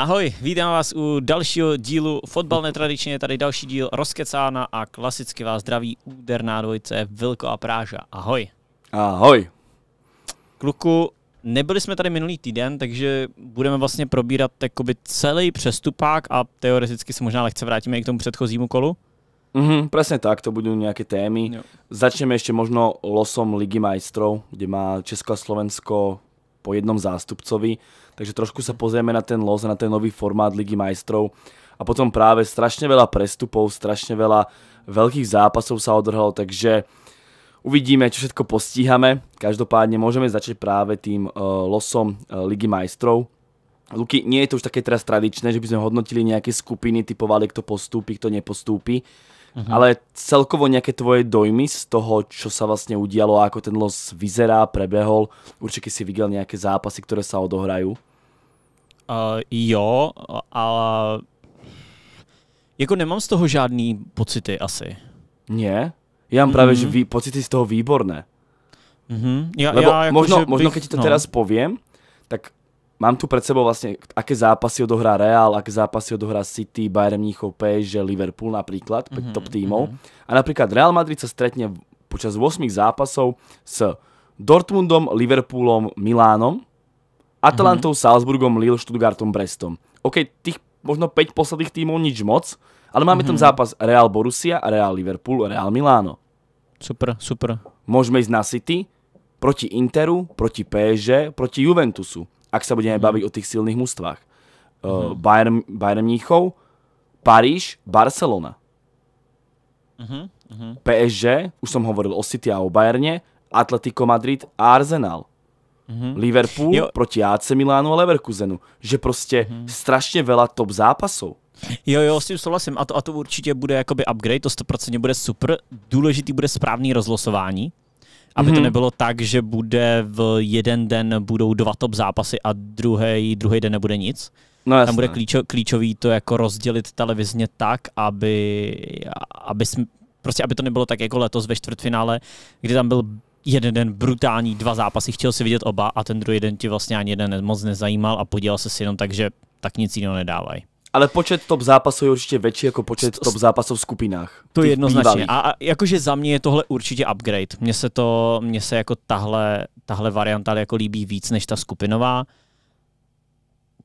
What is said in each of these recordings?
Ahoj, vítám vás u dalšího dílu Fotbal netradičně, tady další díl Rozkecána a klasicky vás zdraví úderná dvojce Vilko a Práža. Ahoj. Ahoj. Kluku, nebyli jsme tady minulý týden, takže budeme vlastně probírat jakoby celý přestupák a teoreticky se možná lehce vrátíme i k tomu předchozímu kolu. Mhm, presne tak, to budú nejaké témy. Jo. Začneme ešte možno losom Ligy majstrov, kde má Česko a Slovensko po jednom zástupcovi. Takže trošku sa pozrieme na ten los, na ten nový formát Ligy majstrov. A potom práve strašne veľa prestupov, strašne veľa veľkých zápasov sa odhralo, takže uvidíme, čo všetko postíhame. Každopádne môžeme začať práve tým uh, losom uh, Ligy majstrov. Luky, nie je to už také teraz tradičné, že by sme hodnotili nejaké skupiny, typovali, kto postúpi, kto nepostúpi. Uh-huh. Ale celkovo nejaké tvoje dojmy z toho, čo sa vlastne udialo, ako ten los vyzerá, prebehol. Určite si videl nejaké zápasy, ktoré sa odohrajú. Uh, jo, ale jako nemám z toho žádný pocity asi. Nie? Ja mám práve, mm-hmm. že vý, pocity z toho výborné. Mm-hmm. Ja, Lebo ja, možno, že možno bych, keď ti to no. teraz poviem, tak mám tu pred sebou vlastne, aké zápasy odohrá Real, aké zápasy odohrá City, Bayern Mníchov, PSG, Liverpool napríklad, mm-hmm, top tímov. Mm-hmm. A napríklad Real Madrid sa stretne počas 8 zápasov s Dortmundom, Liverpoolom, Milánom, Atalantou, mm-hmm. Salzburgom, Lille, Stuttgartom, Brestom. OK, tých možno 5 posledných tímov nič moc, ale máme mm-hmm. tam zápas Real Borussia, Real Liverpool, Real Miláno. Super, super. Môžeme ísť na City, proti Interu, proti PSG, proti Juventusu, ak sa budeme mm-hmm. baviť o tých silných mužstvách. Uh, Bayern, Bayern Mníchov, Paríž, Barcelona. Mm-hmm. PSG, už som hovoril o City a o Bayerne, Atletico Madrid a Arsenal. Mm-hmm. Liverpool jo. proti AC Milánu a Leverkusenu. Že prostě mm-hmm. strašně veľa top zápasov. Jo, jo, s tím souhlasím. A to, a to určitě bude jakoby upgrade, to 100% bude super. Důležitý bude správný rozlosování, aby mm-hmm. to nebylo tak, že bude v jeden den budou dva top zápasy a druhý, druhý den nebude nic. No jasné. Tam bude klíčo, klíčový to jako rozdělit televizně tak, aby, aby jsme, prostě aby to nebylo tak jako letos ve čtvrtfinále, kdy tam byl jeden den brutální dva zápasy, chtěl si vidět oba a ten druhý den ti vlastně ani jeden moc nezajímal a podíval se si jenom tak, že tak nic jiného nedávají. Ale počet top zápasů je určitě větší jako počet top zápasů v skupinách. To je jednoznačně. A, a jakože za mě je tohle určitě upgrade. Mně se to, mně se jako tahle, tahle varianta jako líbí víc než ta skupinová.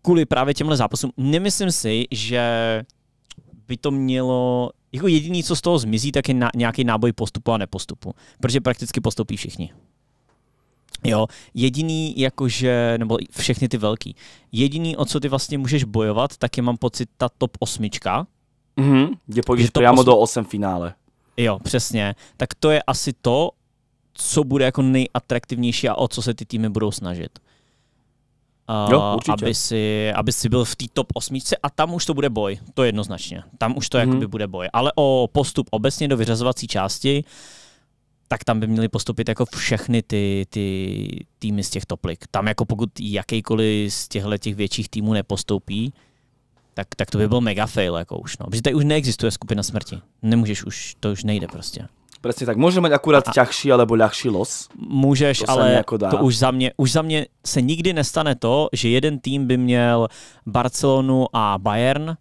Kvůli právě těmhle zápasům. Nemyslím si, že by to mělo jako jediný, co z toho zmizí, tak je na, nějaký náboj postupu a nepostupu. Protože prakticky postupí všichni. Jo, jediný jakože, nebo všechny ty velký, jediný, o co ty vlastně můžeš bojovat, tak je mám pocit ta top osmička. Mhm, kde půjdeš přímo osm... do 8 finále. Jo, přesně. Tak to je asi to, co bude jako nejatraktivnější a o co se ty týmy budou snažit. Uh, jo, aby, si, aby si byl v té top osmičce a tam už to bude boj, to jednoznačně. Tam už to mm. jakoby bude boj. Ale o postup obecně do vyřazovací části, tak tam by měly postupit jako všechny ty, ty týmy z těch toplik. Tam jako pokud jakýkoliv z těchto těch větších týmů nepostoupí, tak, tak to by byl mega fail jako už. No. Protože tady už neexistuje skupina smrti. Nemůžeš už, to už nejde prostě. Presne tak. Môže mať akurát a, ťažší alebo ľahší los. Můžeš, to ale to už za, mě, už za mě se nikdy nestane to, že jeden tým by měl Barcelonu a Bayern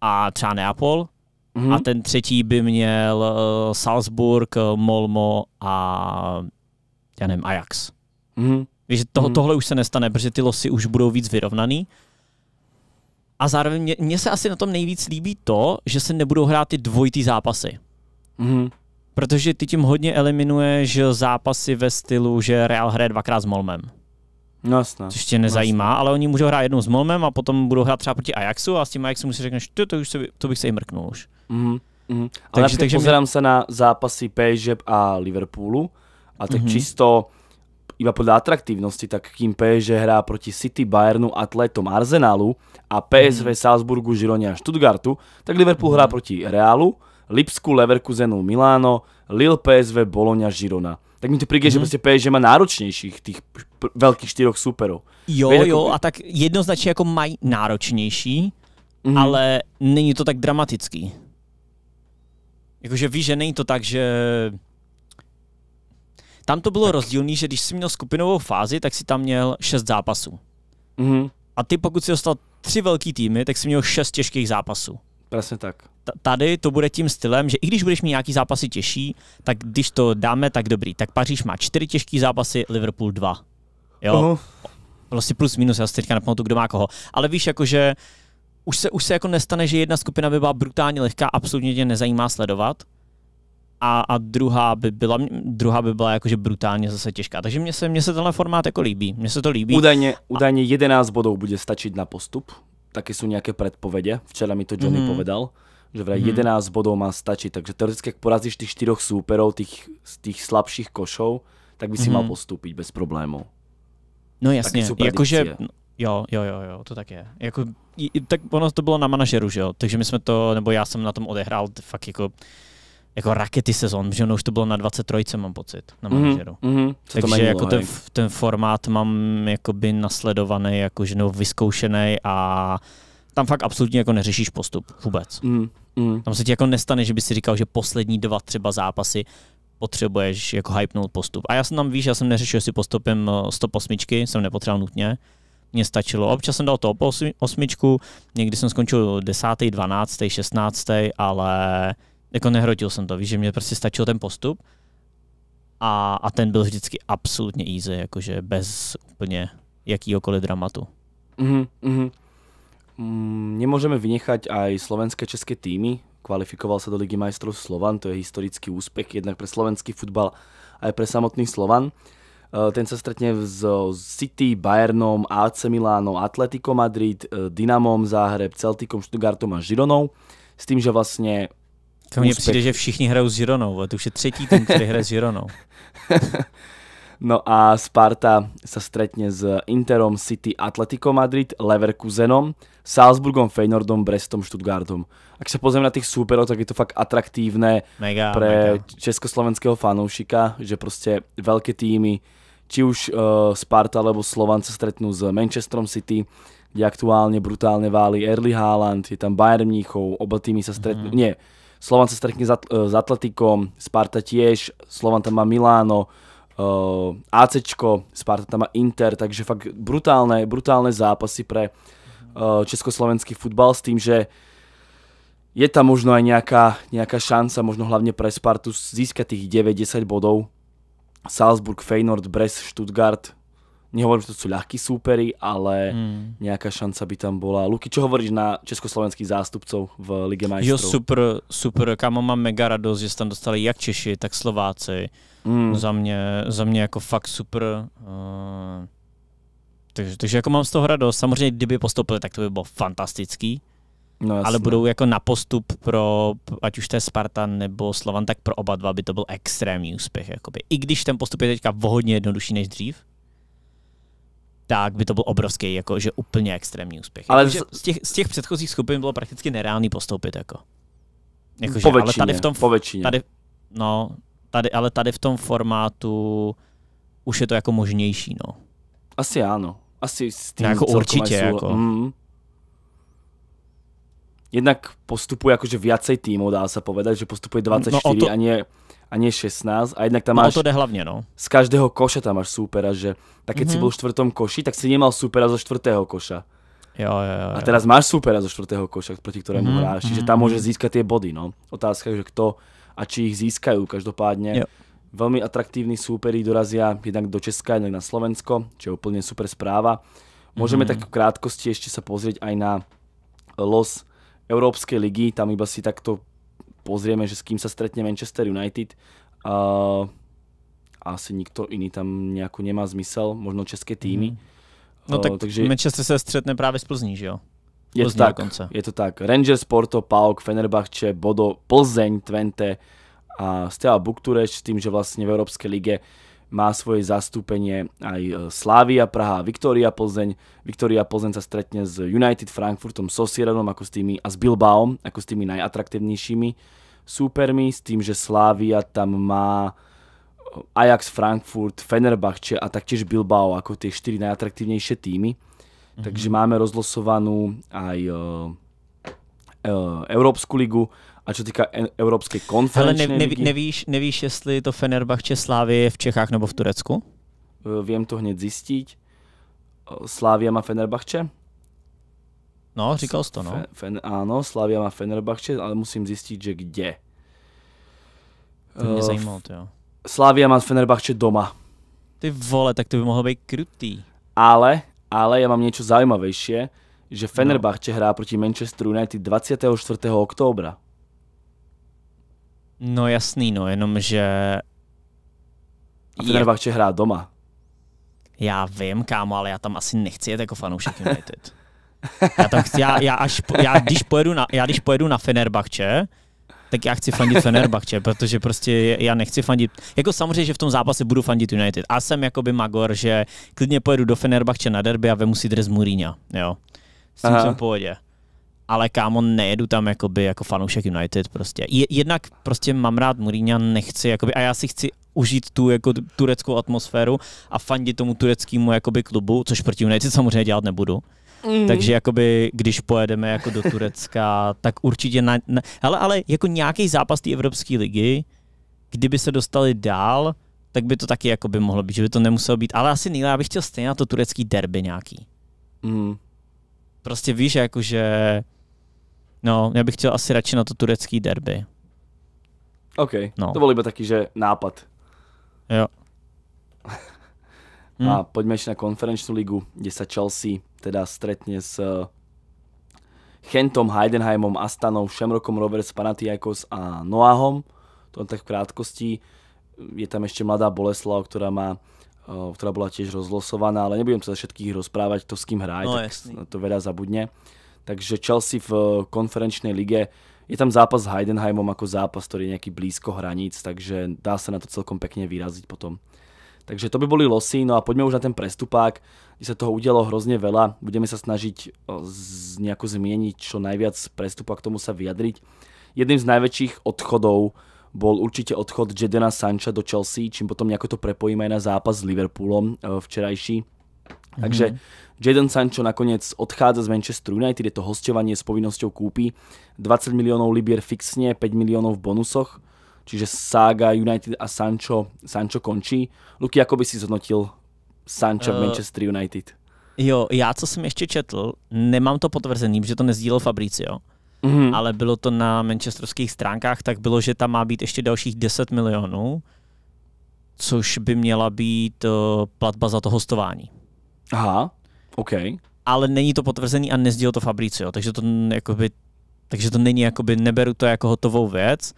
a třeba Neapol mm-hmm. a ten třetí by měl uh, Salzburg, Molmo a já nevím, Ajax. Mm-hmm. Víš, to, mm-hmm. tohle už se nestane, protože ty losy už budou víc vyrovnaný. A zároveň mně se asi na tom nejvíc líbí to, že se nebudou hrát ty dvojitý zápasy. Mm-hmm. Protože ty tím hodně eliminuješ zápasy ve stylu, že Real hraje dvakrát s Molmem. No jasné. Což tě nezajímá, jasné. ale oni můžou hrát jednou s Molmem a potom budou hrát třeba proti Ajaxu a s tím Ajaxem si řekneš, to, to, už se, to bych se jim mrknul už. Mm-hmm. Mm-hmm. Ale takže, takže pozerám mě... se na zápasy PSG a Liverpoolu a tak mm-hmm. čisto iba podľa atraktívnosti, tak kým PSG hrá proti City, Bayernu, Atletom, Arsenalu a PSV, mm. Salzburgu, Žirone a Stuttgartu, tak Liverpool mm. hrá proti Realu, Lipsku, Leverkusenu, Miláno, Lille, PSV, Bologna, Girona. Tak mi to príde, mm-hmm. že prostě PSG má náročnějších těch velkých čtyřech superů. Jo, Víš, jo, jako... a tak jednoznačně jako mají náročnější, mm-hmm. ale není to tak dramatický. Jakože víš, že není to tak, že... Tam to bylo tak. rozdílný, že když jsi měl skupinovou fázi, tak si tam měl šest zápasů. Mm-hmm. A ty pokud si dostal tři velký týmy, tak si měl šest těžkých zápasů. Přesně tak. Tady to bude tím stylem, že i když budeš mít nějaký zápasy těžší, tak když to dáme, tak dobrý. Tak Paříž má čtyři těžký zápasy, Liverpool dva. Jo? Uh-huh. Vlastně plus minus, já si teďka nepamatuju, kdo má koho. Ale víš, jakože už se, už se jako nestane, že jedna skupina by byla brutálně lehká, absolutně tě nezajímá sledovat, a, a druhá, by byla, druhá by byla jakože brutálně zase těžká. Takže mně se, mně se tenhle formát jako líbí. Mně se to líbí. Údajně, údajně 11 bodů bude stačit na postup. Taky jsou nějaké předpovědi. Včera mi to Johnny mm-hmm. povedal že vraj mm-hmm. 11 bodov má stačiť, takže teoreticky, ak porazíš tých štyroch súperov, tých, tých slabších košov, tak by si mm-hmm. mal postúpiť bez problémů. No jasně, jakože, jo, jo, jo, jo, to tak je. Jako, tak ono to bylo na manažeru, že jo, takže my jsme to, nebo já jsem na tom odehrál fakt jako jako rakety sezon, že ono už to bylo na 23, mám pocit, na mhm, manažeru. Mm-hmm, Takže jako ten, ten formát mám jakoby nasledovaný, jakože no, vyzkoušený a tam fakt absolutně jako neřešíš postup vůbec. Mm, mm. Tam se ti jako nestane, že by si říkal, že poslední dva třeba zápasy potřebuješ jako hypnout postup. A já jsem tam, víš, já jsem neřešil si postupem 108, eh, jsem nepotřeboval nutně. Mně stačilo. Občas jsem dal to osmičku, někdy jsem skončil 10., 12., 16., ale jako nehrotil jsem to, víš, že mě prostě stačil ten postup a, a ten byl vždycky absolutně easy, jakože bez úplně jakýhokoliv dramatu. Mm-hmm, mm-hmm. Mm, nemôžeme vynechať aj slovenské české týmy. Kvalifikoval sa do Ligy majstrov Slovan, to je historický úspech jednak pre slovenský futbal aj pre samotný Slovan. E, ten sa stretne s City, Bayernom, AC Milánom, Atletico Madrid, e, Dynamom Záhreb, Celticom, Stuttgartom a Žironou. S tým, že vlastne Mně přijde, že všichni hrajou s Žironou, to už je třetí tým, který hraje s Žironou. No a Sparta sa stretne s Interom City Atletico Madrid, Leverkusenom, Salzburgom, Feynordom, Brestom, Stuttgartom. Ak sa pozrieme na tých súperov, tak je to fakt atraktívne mega, pre mega. československého fanoušika, že proste veľké týmy, či už uh, Sparta alebo Slovan sa stretnú s Manchesterom City, kde aktuálne brutálne váli Erli Haaland, je tam Bayern Mníchov, oba týmy sa stretnú, mm-hmm. nie, Slovan sa stretne s, At- s Atletikom, Sparta tiež, Slovan tam má Miláno, uh, ACčko, Sparta tam má Inter, takže fakt brutálne, brutálne zápasy pre uh, československý futbal s tým, že je tam možno aj nejaká, nejaká šanca, možno hlavne pre Spartu získať tých 9-10 bodov. Salzburg, Feyenoord, Brest, Stuttgart, nehovorím, že to sú ľahkí súperi, ale hmm. nejaká šanca by tam bola. Luky, čo hovoríš na československých zástupcov v Lige majstrov? Jo, super, super, kamo mám mega radost, že se tam dostali jak Češi, tak Slováci. Mm. Za, mě, za mě jako fakt super. Uh, takže, takže jako mám z toho radost. Samozřejmě, kdyby postoupili, tak to by bylo fantastický. No, ale budou jako na postup pro, ať už to je Sparta nebo Slovan, tak pro oba dva by to byl extrémní úspěch. Jakoby. I když ten postup je teďka hodně jednodušší než dřív, tak by to byl obrovský, jako, že úplně extrémní úspěch. Ale jako, z, těch, z těch předchozích skupin bylo prakticky nereálný postoupit. Jako. Jako, po že, většině, ale tady v tom, po většině. Tady, no, tady, ale tady v tom formátu už je to jako možnější, no. Asi ano. Asi s tím jako určitě, jako. Mm. Jednak postupuje akože viacej týmov, dá sa povedať, že postupuje 24 no, to... a, nie, a nie 16. A jednak tam no, máš... to jde hlavně, no. Z každého koša tam máš súpera, že tak keď mm-hmm. si mhm. bol v štvrtom koši, tak si nemal súpera zo štvrtého koša. Jo, jo, jo. A teraz máš súpera zo štvrtého koša, proti ktorému mm-hmm. hráš, čiže tam mhm. môže získať tie body, no. Otázka je, že kto a či ich získajú. Každopádne jo. veľmi atraktívni súperi dorazia jednak do Česka, jednak na Slovensko, čo je úplne super správa. Môžeme mm-hmm. tak v krátkosti ešte sa pozrieť aj na los Európskej ligy, tam iba si takto pozrieme, že s kým sa stretne Manchester United. Uh, asi nikto iný tam nejako nemá zmysel, možno české týmy. Mm. No uh, tak takže... Manchester se stretne právě s Plzní, že jo? Je to, tak, je to tak. Rangers, Porto, PAOK, Fenerbahče, Bodo, Plzeň, Twente a Steaua Buktureš s tým, že vlastne v Európskej lige má svoje zastúpenie aj e, Slávia Praha a Viktoria Plzeň. Viktoria Plzeň sa stretne s United Frankfurtom, Sociedadom ako s tými, a s Bilbaom ako s tými najatraktívnejšími súpermi, s tým, že Slávia tam má e, Ajax Frankfurt, Fenerbahče a taktiež Bilbao ako tie štyri najatraktívnejšie týmy. Takže máme rozlosovanú aj uh, uh, Európsku ligu a čo týka Európskej konferenčnej Ale ne, ne, nevíš, nevíš, jestli to Fenerbahče Slávie je v Čechách nebo v Turecku? Uh, viem to hneď zistiť. Uh, Slávia má Fenerbahče? No, říkal jsi to, no. Fe, fen, áno, Slavia má Fenerbahče, ale musím zistiť, že kde. To mě uh, zajímalo, to jo. Slavia má Fenerbahče doma. Ty vole, tak to by mohlo být krutý. Ale, ale ja mám niečo zaujímavejšie, že Fenerbahče no. hrá proti Manchester United 24. októbra. No jasný, no, jenom že... A Fenerbahče je... hrá doma. Já vím, kámo, ale já tam asi nechci jet jako fanoušek United. Já, tam chci, já, já, až, já, když pojedu na, já když pojedu na Fenerbahče, tak já chci fandit Fenerbahče, protože prostě já nechci fandit, jako samozřejmě, že v tom zápase budu fandit United. A jsem jakoby magor, že klidně pojedu do Fenerbahče na derby a vemu si dres Mourinho, jo. S tím Aha. jsem v pohodě. Ale kámo, nejedu tam jakoby jako fanoušek United prostě. Jednak prostě mám rád Mourinho, nechci jakoby, a já si chci užít tu jako tureckou atmosféru a fandit tomu tureckému jakoby klubu, což proti United samozřejmě dělat nebudu. Mm. Takže jakoby, když pojedeme jako do Turecka, tak určitě na, na ale, ale jako nějaký zápas té Evropské ligy, kdyby se dostali dál, tak by to taky jako by mohlo být, že by to nemuselo být, ale asi nejlépe, já bych chtěl stejně na to turecký derby nějaký. Mm. Prostě víš, jakože, no, já bych chtěl asi radši na to turecký derby. OK, no. to byl iba taký, že nápad. Jo. A hmm. poďme ešte na konferenčnú ligu, kde sa Chelsea teda stretne s eh, Chentom, Heidenheimom, Astanou, Šemrokom, Rovers, Panathinaikos a Noahom. To tak v krátkosti. Je tam ešte mladá Boleslav, ktorá má eh, ktorá bola tiež rozlosovaná, ale nebudem sa všetkých rozprávať, to s kým hrá, no, tak jasný. to veľa zabudne. Takže Chelsea v eh, konferenčnej lige je tam zápas s Heidenheimom ako zápas, ktorý je nejaký blízko hraníc, takže dá sa na to celkom pekne vyraziť potom. Takže to by boli losy, no a poďme už na ten prestupák, kde sa toho udialo hrozne veľa. Budeme sa snažiť nejako zmieniť čo najviac prestupa, k tomu sa vyjadriť. Jedným z najväčších odchodov bol určite odchod Jedena Sancha do Chelsea, čím potom nejako to prepojíme aj na zápas s Liverpoolom e, včerajší. Mm-hmm. Takže Jadon Sancho nakoniec odchádza z Manchester United, je to hostovanie s povinnosťou kúpy. 20 miliónov libier fixne, 5 miliónov v bonusoch čiže sága United a Sancho, Sancho končí. Luky, ako by si zhodnotil Sancho v uh, Manchester United? Jo, já co jsem ještě četl, nemám to potvrzený, že to nezdílel Fabricio, mm-hmm. ale bylo to na manchesterských stránkách, tak bylo, že tam má být ještě dalších 10 milionů, což by měla být uh, platba za to hostování. Aha, OK. Ale není to potvrzený a nezdílel to Fabricio, takže to, jakoby, takže to není, jakoby, neberu to jako hotovou věc.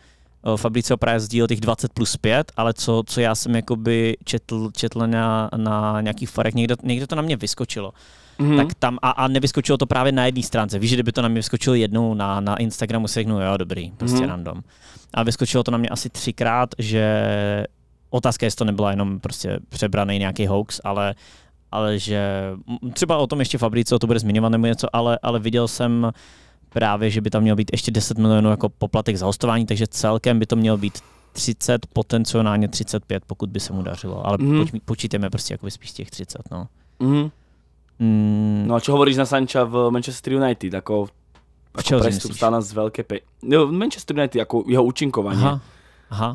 Fabricio právě sdílel těch 20 plus 5, ale co, co já jsem jakoby četl, četl na, na nějakých farech, někde, někde to na mě vyskočilo. Mm-hmm. Tak tam, a, a nevyskočilo to právě na jedné stránce. Víš, že kdyby to na mě vyskočilo jednou na, na Instagramu, si řeknu, jo, dobrý, prostě mm-hmm. random. A vyskočilo to na mě asi třikrát, že otázka je, jestli to nebyla jenom prostě přebraný nějaký hoax, ale ale že třeba o tom ještě Fabricio to bude zmiňovat nebo něco, ale, ale viděl jsem právě, že by tam mělo být ještě 10 milionů jako poplatek za hostování, takže celkem by to mělo být 30, potenciálně 35, pokud by se mu dařilo. Ale mm. poč, počítejme prostě jako spíš těch 30, no. Mm. Mm. No a čo hovoríš na Sancha v Manchester United? Ako, ako prestup stál nás veľké pe... No, Manchester United, ako jeho účinkovanie. Aha. Aha.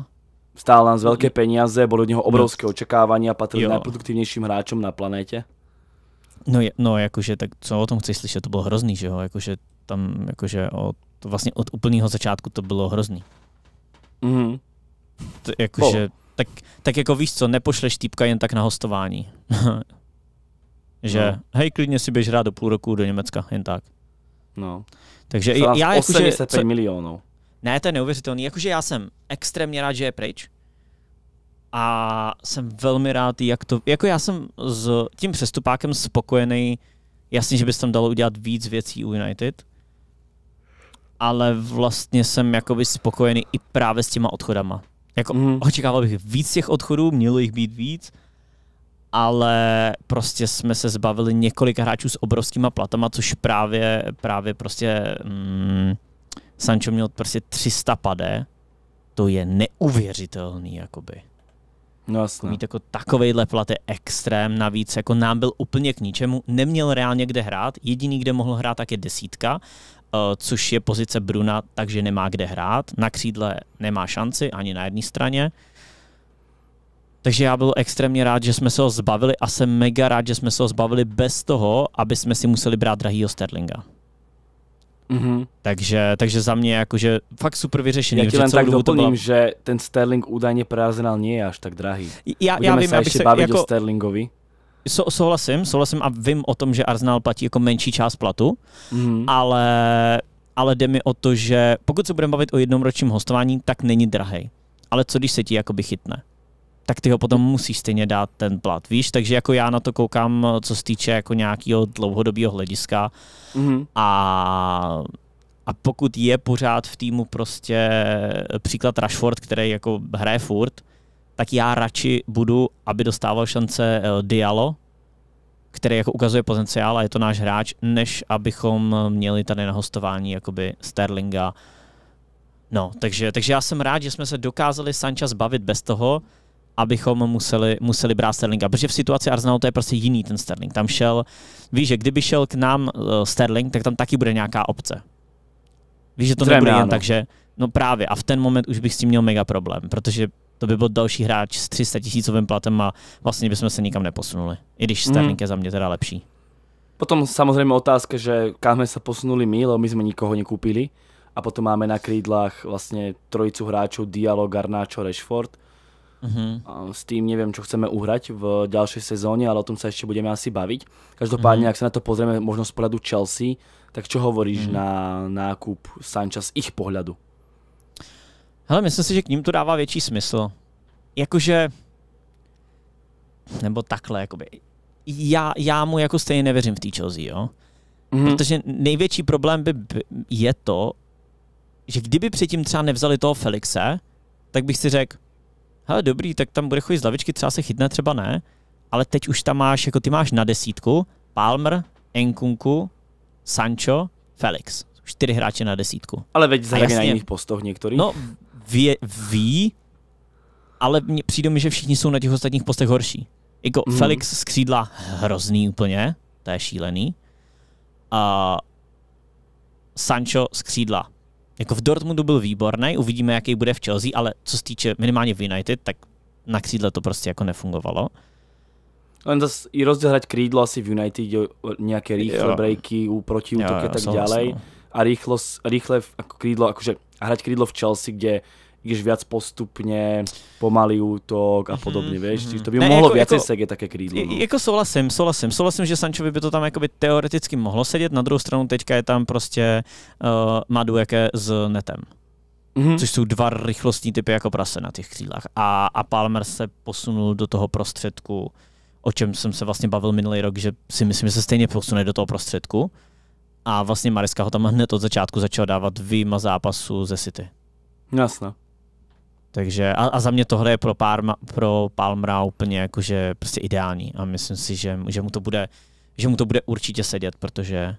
Stál nás veľké peniaze, boli od neho obrovské no. očekávania, patril najproduktívnejším hráčom na planéte. No, je, no jakože, tak co o tom chceš slyšet, to bylo hrozný, že jo, jakože tam, jakože od, vlastně od úplného začátku to bylo hrozný. Mhm. To, jakože, oh. tak, tak jako víš co, nepošleš týpka jen tak na hostování. že, no. hej, klidně si běž hrát do půl roku do Německa, jen tak. No. Takže já, já jakože... 85 milionů. Ne, to je neuvěřitelný. Jakože já jsem extrémně rád, že je pryč a jsem velmi rád, jak to, jako já jsem s tím přestupákem spokojený, jasně, že bys tam dalo udělat víc věcí u United, ale vlastně jsem jakoby spokojený i právě s těma odchodama. Jako mm. očekával bych víc těch odchodů, mělo jich být víc, ale prostě jsme se zbavili několika hráčů s obrovskýma platama, což právě, právě prostě mm, Sancho měl prostě 300 pade, to je neuvěřitelný, jakoby. No jasně. Mít jako takovejhle plat je extrém, navíc jako nám byl úplně k ničemu, neměl reálně kde hrát, jediný, kde mohl hrát, tak je desítka, uh, což je pozice Bruna, takže nemá kde hrát, na křídle nemá šanci ani na jedné straně. Takže já byl extrémně rád, že jsme se ho zbavili a jsem mega rád, že jsme se ho zbavili bez toho, aby jsme si museli brát drahýho Sterlinga. Mm-hmm. Takže, takže za mě jakože fakt super vyřešený. Ja ti celou tak doplním, byla- že ten Sterling údajne pre Arsenal nie je až tak drahý. Já, já vím, sa já ešte se, baviť jako, o Sterlingovi. so, souhlasím, souhlasím a vím o tom, že Arsenal platí jako menší část platu, Mm-hmm. ale, ale jde mi o to, že pokud se budeme bavit o jednom ročním hostování, tak není drahej. Ale co když se ti jakoby chytne? Tak ty ho potom musíš stejně dát ten plat, víš? Takže jako já na to koukám, co se týče jako nějakého dlouhodobého hlediska Mm-hmm. a, a pokud je pořád v týmu prostě příklad Rashford, který jako hraje furt, tak já radši budu, aby dostával šance eh, Diallo, který jako ukazuje potenciál a je to náš hráč, než abychom měli tady na hostování jakoby Sterlinga. No, takže, takže já jsem rád, že jsme se dokázali Sancha zbavit bez toho, abychom museli, museli brát Sterlinga, protože v situaci Arsenalu to je prostě jiný ten Sterling. Tam šel, víš, že kdyby šel k nám uh, Sterling, tak tam taky bude nějaká obce. Víš, že to Zřejmě nebude jen tak, že no právě a v ten moment už bych s tím měl mega problém, protože to by byl další hráč s 300 tisícovým platem a vlastně bychom se nikam neposunuli. I když Mhm. Sterling je za mě teda lepší. Potom samozrejme otázka, že kam sme sa posunuli my, lebo my sme nikoho nekúpili. A potom máme na krídlach vlastne trojicu hráčov Diallo, Garnacho, Rashford. A S tým neviem, čo chceme uhrať v ďalšej sezóne, ale o tom sa ešte budeme asi baviť. Každopádne, Mhm. ak sa na to pozrieme možno z pohľadu Chelsea, tak čo hovoríš Mhm. na nákup Sancha z ich pohľadu? Hele, myslím si, že k ním to dává větší smysl. Jakože, nebo takhle, jakoby. Já, já mu jako stejně nevěřím v té Chelsea, jo? Mhm. Protože největší problém by, by je to, že kdyby předtím třeba nevzali toho Felixe, tak bych si řekl, hele dobrý, tak tam bude chodit z lavičky, třeba se chytne, třeba ne, ale teď už tam máš, jako ty máš na desítku, Palmer, Enkunku, Sancho, Felix. Čtyři hráče na desítku. Ale veď zahraje na jasně. iných postoch niektorí. No, ví, ví ale mně přijde mi, že všichni jsou na těch ostatních postech horší. Jako mm. Felix z křídla hrozný úplně, to je šílený. A Sancho z křídla. Jako v Dortmundu byl výborný, uvidíme, jaký bude v Chelsea, ale co se týče minimálně v United, tak na křídle to prostě jako nefungovalo. Len zase i rozdiel hrať krídlo asi v United ide o nejaké rýchle Jo. breaky, protiútoky a tak ďalej. no. A rýchlo, rýchle ako krídlo, akože hrať krídlo v Chelsea, kde ideš viac postupne, pomalý útok a podobne, vieš. mhm. Čiže to by Ne, mohlo jako- viacej jako- sedět také krídlo. No. Jako souhlasím, souhlasím. Souhlasím, že Sančovi by to tam jakoby teoreticky mohlo sedět, na druhou stranu teďka je tam prostě uh, Madueke s netem. Mhm. což jsou dva rychlostní typy jako prase na těch křídlách. A, a Palmer se posunul do toho prostředku, o čem jsem se vlastně bavil minulý rok, že si myslím, že se stejně posune do toho prostředku. A vlastně Mariska ho tam hned od začátku začal dávat výjima zápasu ze City. Jasné. Takže a, a za mě tohle je pro, Parma, pro Palmera úplně jakože prostě ideální a myslím si, že, že, mu to bude, že mu to bude určitě sedět, protože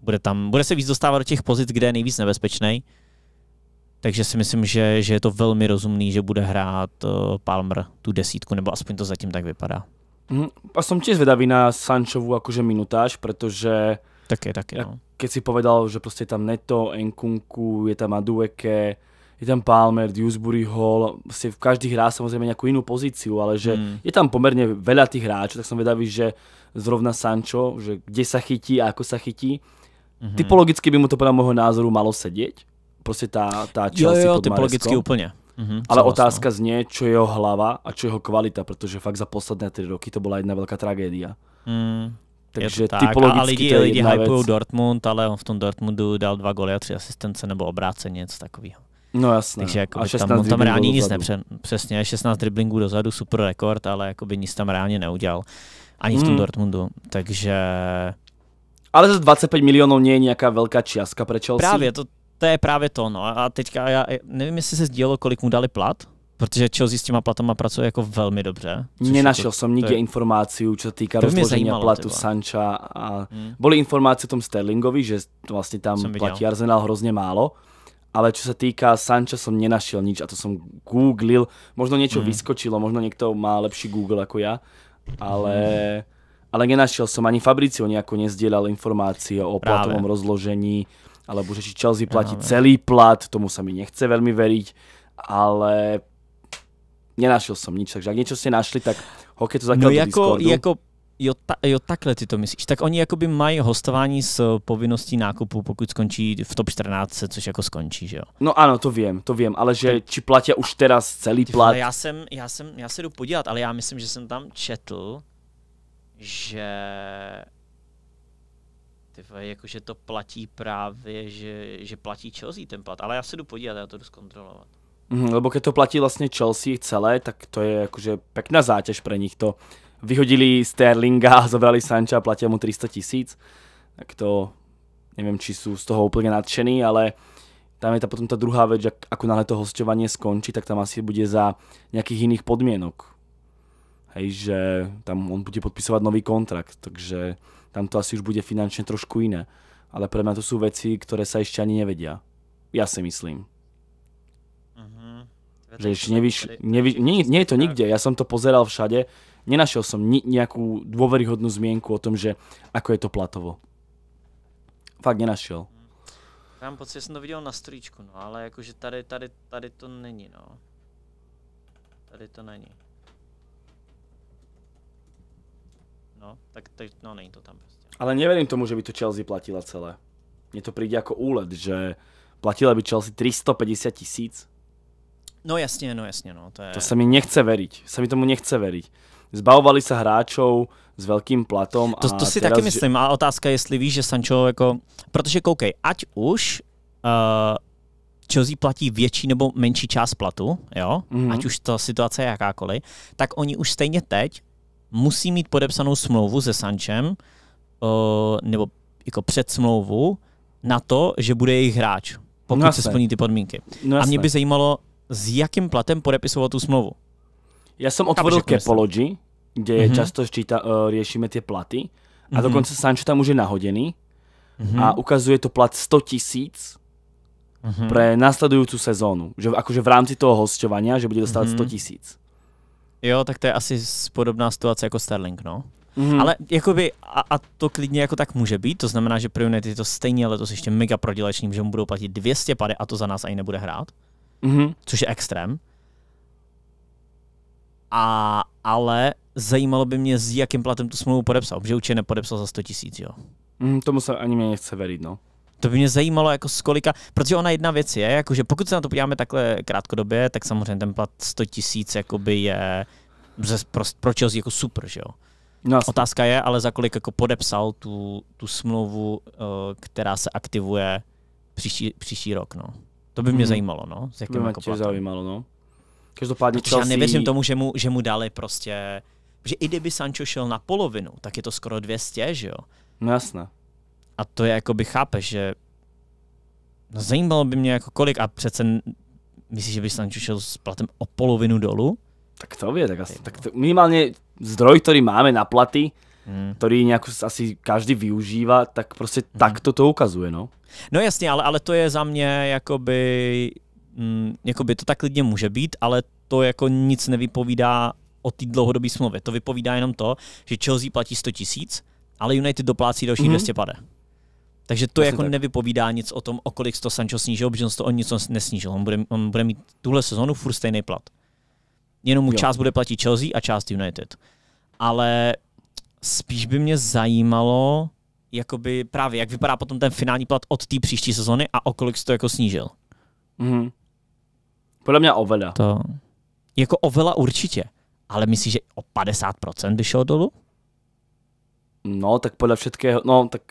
bude tam, bude se víc dostávat do těch pozic, kde je nejvíc nebezpečný. Takže si myslím, že, že je to velmi rozumný, že bude hrát uh, Palmer tu desítku, nebo aspoň to zatím tak vypadá. Mhm. A som tiež vedavý na Sančovú akože minutáž, pretože Taky, taky, Ja- no. keď si povedal, že proste je tam Neto, Enkunku, je tam Adueke, je tam Palmer, Dewsbury Hall, proste v každý hrá samozrejme nejakú inú pozíciu, ale že Hmm. je tam pomerne veľa tých hráčov, tak som vedavý, že zrovna Sancho, že kde sa chytí a ako sa chytí. Mhm. Typologicky by mu to podľa môjho názoru malo sedieť. Proste tá, tá Jo, Chelsea jo, pod typologicky Mareskom. úplně. Mhm, Ale otázka znie, čo je jeho hlava a čo je jeho kvalita, pretože fakt za posledné 3 roky to bola jedna veľká tragédia. Hmm. Takže je to tak. typologicky a lidi, to je lidi hypují. Dortmund, ale on v tom Dortmundu dal dva goly a tři asistence nebo obráceně, něco takového. No jasné. Takže jako a tam, 16 on tam reálně nic dozadu. nepře... Přesně, 16 driblingů dozadu, super rekord, ale jakoby nic tam reálně neudělal. Ani v tom Mm. Dortmundu. Takže Ale zase 25 miliónov nie je nejaká veľká čiastka pre Chelsea. právě to, to je právě to. No. A teďka já nevím, jestli se sdělilo, kolik mu dali plat, protože Chelsea s těma platama pracuje jako velmi dobře. což Nenašiel jako, som nikde je- To by mě rozloženia zajímalo, platu ty vole. Sancha a Hmm. boli informácie o tom Sterlingovi, že vlastne tam platí Arsenal hrozne málo. Ale čo sa týka Sancha som nenašiel nič a to som googlil. Možno niečo Mm. vyskočilo, možno niekto má lepší Google ako ja. Ale, ale nenašiel som, ani Fabricio nejako nezdielal informácie o Práve. platovom rozložení, alebo že či Chelsea platí Práve. celý plat, tomu sa mi nechce veľmi veriť, ale nenašiel som nič, takže ak niečo ste našli, tak hokej to No zakiaľ do jako, Discordu. jako, Jo, ta, jo, takhle ty to myslíš. Tak oni jakoby mají hostování s povinností nákupu, pokud skončí v top 14, což jako skončí, že jo? No ano, to vím, to vím, ale že či platí už teraz celý Ty plat. já jsem, já jsem, já se jdu podívat, ale já myslím, že jsem tam četl, že ty jakože to platí právě, že, že platí Chelsea ten plat, ale já se jdu podívat, já to jdu zkontrolovat. Mhm, lebo keď to platí vlastne Chelsea celé, tak to je akože pekná záťaž pre nich. To vyhodili Sterlinga a zobrali Sancha a platia mu 300 tisíc. Tak to neviem, či sú z toho úplne nadšení, ale tam je tá potom tá druhá vec, že ak- ako náhle to hostovanie skončí, tak tam asi bude za nejakých iných podmienok. Hej, že tam on bude podpisovať nový kontrakt, takže tam to asi už bude finančne trošku iné. Ale pre mňa to sú veci, ktoré sa ešte ani nevedia. Ja si myslím. Mhm. Že ešte nevíš, nevíš nie, nie je to nikde, ja som to pozeral všade, nenašiel som ni, nejakú dôveryhodnú zmienku o tom, že ako je to platovo. Fakt nenašiel. Já mám pocit, že jsem to viděl na stříčku, no, ale jakože tady, tady, tady to není, no. Tady to není. No, tak, tak no není to tam prostě. Ale neverím tomu, že by to Chelsea platila celé. Mne to príde ako úlet, že platila by Chelsea 350 tisíc. No jasně, no jasně, no, to je... To sa mi nechce veriť. Sa mi tomu nechce veriť. Zbavovali sa hráčov s veľkým platom To, a to si teraz, taky že- myslím, a otázka je, jestli víš, že Sancho jako, protože koukej, ať už uh, Chelsea platí větší nebo menší část platu, jo, Mhm. mm-hmm. ať už ta situace je jakákoliv, tak oni už stejně teď musí mít podepsanou smlouvu se Sanchem, uh, nebo jako předsmlouvu na to, že bude jejich hráč, pokud No se splní ty podmínky. No a mě by zajímalo, s jakým platem podepisoval tu smlouvu. Ja som otvoril? Capology, kde mm-hmm. Mhm. často ščíta, uh, riešime tie platy. A Mhm. dokonca Sancho tam už je nahodený Mhm. a ukazuje to plat 100 tisíc Mhm. pre nasledujúcu sezónu. Že akože v rámci toho hosťovania, že bude dostávať Mhm. 100 tisíc. Jo, tak to je asi podobná situace jako Sterling, no. Mhm. Ale jakoby, a, a to klidně jako tak může být, to znamená, že pro United je to stejně letos ještě mega prodělečný, že mu budou platit 200 pady a to za nás ani nebude hrát, Mhm. což je extrém. A, ale zajímalo by mě, s jakým platem tu smlouvu podepsal, protože určitě nepodepsal za 100 tisíc, jo. Mhm, tomu sa ani mne nechce veriť, no. To by mě zajímalo, jako z kolika, protože ona jedna věc je, jakože pokud se na to podíváme takhle krátkodobě, tak samozřejmě ten plat 100 tisíc jakoby je pro, pro Chelsea jako super, že jo. No. Otázka je, ale za kolik jako podepsal tu, tu smlouvu, uh, která se aktivuje příští, příští rok, no. To by mě Mhm. zajímalo, no. S by jakým ma jako zaujímalo, no. Každopádne Protože já Chelsea... nevěřím tomu, že mu, že mu dali prostě, že i kdyby Sancho šel na polovinu, tak je to skoro 200, že jo. No jasné. A to je jako by chápeš, že no, zajímalo by mě jako kolik a přece myslíš, že by Sancho šel s platem o polovinu dolů? Tak to vie, tak, asi, tak to, minimálne zdroj, ktorý máme na platy, Hmm. ktorý nejako asi každý využíva, tak proste Mhm. takto to ukazuje, no. No jasně, ale, ale to je za mě jakoby, mm, jakoby to tak klidně může být, ale to jako nic nevypovídá o té dlouhodobé smlouvě. To vypovídá jenom to, že Chelsea platí 100 tisíc, ale United doplácí dalších Mhm. mm-hmm. 200 pade. Takže to Jasně jako tak. nevypovídá nic o tom, o kolik to Sancho snížil, protože on to o nic nesnížil. On bude, on bude mít tuhle sezonu furt stejný plat. Jenom mu Jo. část bude platit Chelsea a část United. Ale spíš by mě zajímalo, jakoby právě, jak vypadá potom ten finální plat od té příští sezony a o kolik to jako snížil. Mhm. Podľa mňa oveľa. To jako o vela určitě. Ale myslíš, že o 50% by šel dolů? No, tak podľa všetkého, no tak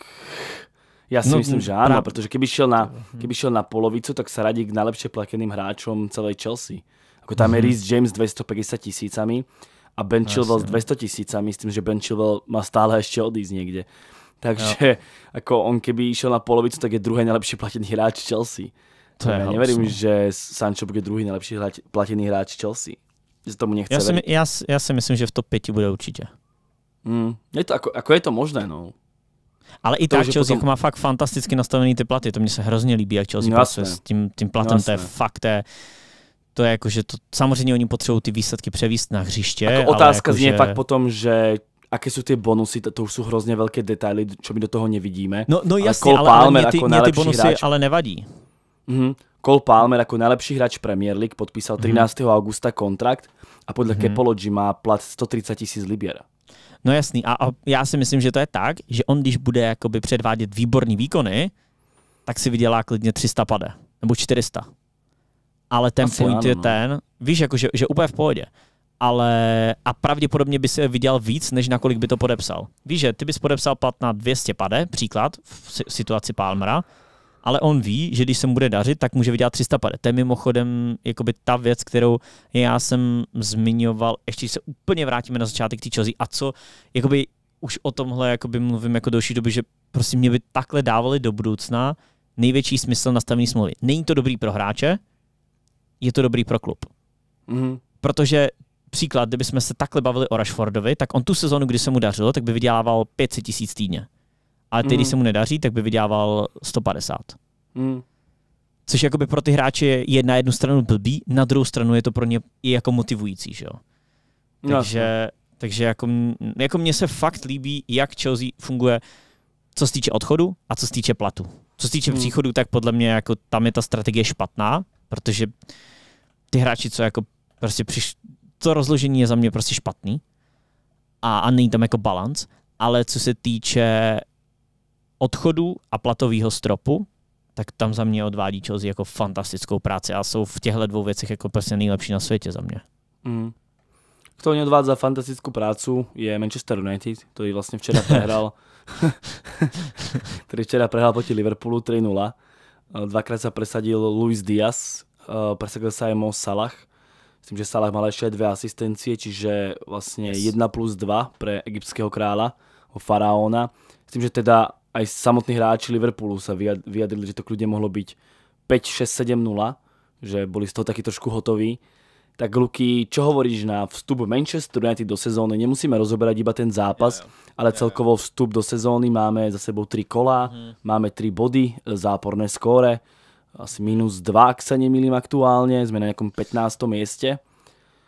ja si No, no, myslím, že áno, práve- pretože keby šiel, na, keby šiel na polovicu, tak sa radí k najlepšie plateným hráčom celej Chelsea. Ako tam je Mhm. Reece James 250 tisícami a Ben Chilwell s Jasne. 200 tisícami, s tým, že Ben Chilwell má stále ešte odísť niekde. Takže ako on keby išiel na polovicu, tak je druhý najlepší platený hráč Chelsea. To je ja neverím, no. že Sancho bude druhý najlepší hráč, platený hráč Chelsea. Že tomu nechce Já si, veriť. my- já, si- já si myslím, že v top 5 bude určitě. Mm, je to, ako, ako je to možné, no. Ale i To tak Chelsea potom- jako má fakt fantasticky nastavený ty platy. To mně se hrozně líbí, jak Chelsea No pracuje jasné. s tím, tím platem. No to je jasné. fakt, to je, to je jako, že to, samozřejmě oni potřebují ty výsledky převíst na hřiště. Ako otázka ale jako, fakt potom, že aké sú tie bonusy, to, to už sú hrozne veľké detaily, čo my do toho nevidíme. No, no Ale jasně, ale, ale Palmer mě, ty, ako mě ty bonusy hráč. ale nevadí. Mhm. Cole Palmer ako najlepší hráč Premier League podpísal Mhm. 13. augusta kontrakt a podľa Mhm. Capology má plat 130 tisíc libier. No jasný, a, a já si myslím, že to je tak, že on, když bude jakoby předvádět výborný výkony, tak si vydělá klidně 300 pade, nebo 400. Ale ten Asi point ano, je no. ten, víš, jako, že, že úplně v pohodě. Ale a pravděpodobně by si vydělal víc, než na kolik by to podepsal. Víš, že ty bys podepsal plat na 200 pade, příklad, v situaci Palmera, ale on ví, že když se mu bude dařit, tak může vydělat 350. To je mimochodem jakoby ta věc, kterou já jsem zmiňoval, ještě se úplně vrátíme na začátek té Chelsea a co, jakoby už o tomhle jakoby mluvím jako další doby, že prostě mě by takhle dávali do budoucna největší smysl nastavení smlouvy. Není to dobrý pro hráče, je to dobrý pro klub. Mm-hmm. Protože příklad, kdybychom se takhle bavili o Rashfordovi, tak on tu sezonu, kdy se mu dařilo, tak by vydělával 500 tisíc týdně ale teď, mm. když se mu nedaří, tak by vydělával 150. Mm. Což jakoby pro ty hráče je na jednu stranu blbý, na druhou stranu je to pro ně i jako motivující, že jo. Takže, takže jako, jako mně se fakt líbí, jak Chelsea funguje, co se týče odchodu a co se týče platu. Co se týče mm. příchodu, tak podle mě jako tam je ta strategie špatná, protože ty hráči, co jako prostě přiš, to rozložení je za mě prostě špatný a, a není tam jako balans, ale co se týče odchodu a platového stropu, tak tam za mě odvádí Chelsea jako fantastickou práci a jsou v těchto dvou věcech jako prostě nejlepší na světě za mě. Mm. Kto neodvádza fantastickú prácu je Manchester United, ktorý vlastne včera prehral ktorý včera prehral proti Liverpoolu 3-0. Dvakrát sa presadil Luis Diaz, presadil sa aj Mo Salah. Myslím, že Salah mal ešte dve asistencie, čiže vlastne yes. 1 plus 2 pre egyptského kráľa, faraóna. Myslím, že teda aj samotní hráči Liverpoolu sa vyjadrili, že to kľudne mohlo byť 5, 6, 7, 0, že boli z toho taký trošku hotoví. Tak Luky, čo hovoríš na vstup Manchester United do sezóny? Nemusíme rozoberať iba ten zápas, yeah, ale celkovo vstup do sezóny máme za sebou 3 kola, mm. máme 3 body, záporné skóre, asi minus 2, ak sa nemýlim aktuálne, sme na nejakom 15. mieste.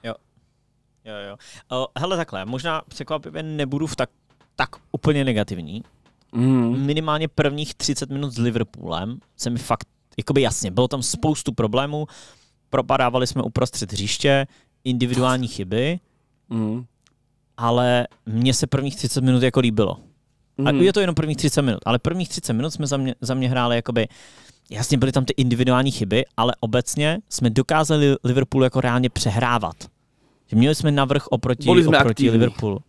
Jo, jo, jo. hele takhle, možná překvapivě nebudu v tak, tak úplně negativní, Mm. Minimálně prvních 30 minut s Liverpoolem se mi fakt, jakoby jasně, bylo tam spoustu problémů, propadávali jsme uprostřed hřiště, individuální chyby, mm. ale mně se prvních 30 minut jako líbilo. Mm. A je to jenom prvních 30 minut, ale prvních 30 minut jsme za mě, za mě hráli jakoby, jasně byly tam ty individuální chyby, ale obecně jsme dokázali Liverpool jako reálně přehrávat. Že měli jsme navrh oproti, oproti Liverpoolu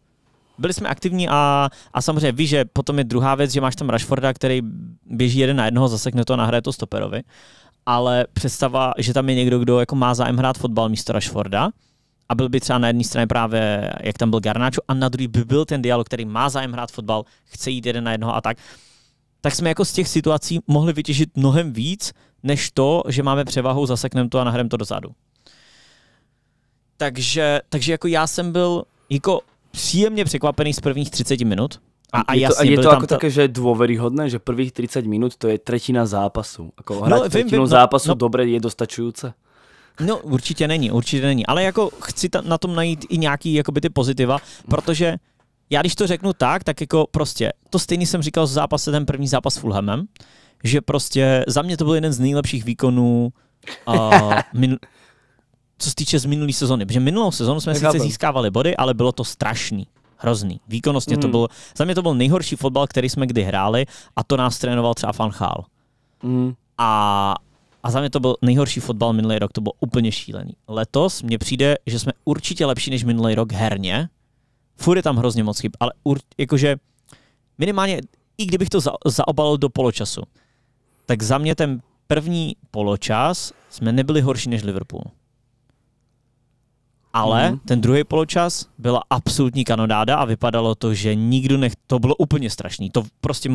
byli jsme aktivní a, a samozřejmě víš, že potom je druhá věc, že máš tam Rashforda, který běží jeden na jednoho, zasekne to a nahraje to stoperovi. Ale představa, že tam je někdo, kdo jako má zájem hrát fotbal místo Rashforda, a byl by třeba na jedné straně právě, jak tam byl Garnáčo, a na druhý by byl ten dialog, který má zájem hrát fotbal, chce jít jeden na jednoho a tak, tak jsme jako z těch situací mohli vytěžit mnohem víc, než to, že máme převahu, zasekneme to a nahrajeme to dozadu. Takže, takže jako já jsem byl jako příjemně překvapený z prvních 30 minut. A, a, je to, a je to jako to... také, že dôveryhodné, že prvých 30 minut to je tretina zápasu. Ako hrať no, tretinu vím, no, zápasu no, dobre je dostačujúce? No určitě není, určitě není. Ale jako chci ta, na tom najít i nějaký jakoby ty pozitiva, protože já když to řeknu tak, tak jako prostě to stejný jsem říkal z zápase, ten první zápas s Fulhamem, že prostě za mě to byl jeden z nejlepších výkonů uh, min, co se týče z minulé sezony. Protože minulou sezonu jsme Nechápem. sice získávali body, ale bylo to strašný. Hrozný. Výkonnostně mm. to byl, za mě to byl nejhorší fotbal, který jsme kdy hráli a to nás trénoval třeba Gaal. Mm. A, a za mě to byl nejhorší fotbal minulý rok, to bylo úplně šílený. Letos mně přijde, že jsme určitě lepší než minulý rok herně. Furt je tam hrozně moc chyb, ale ur, jakože minimálně, i kdybych to za, zaobalil do poločasu, tak za mě ten první poločas jsme nebyli horší než Liverpool ale mm. ten druhý poločas byla absolutní kanonáda a vypadalo to, že nikdo nech... To bylo úplně strašný. To prostě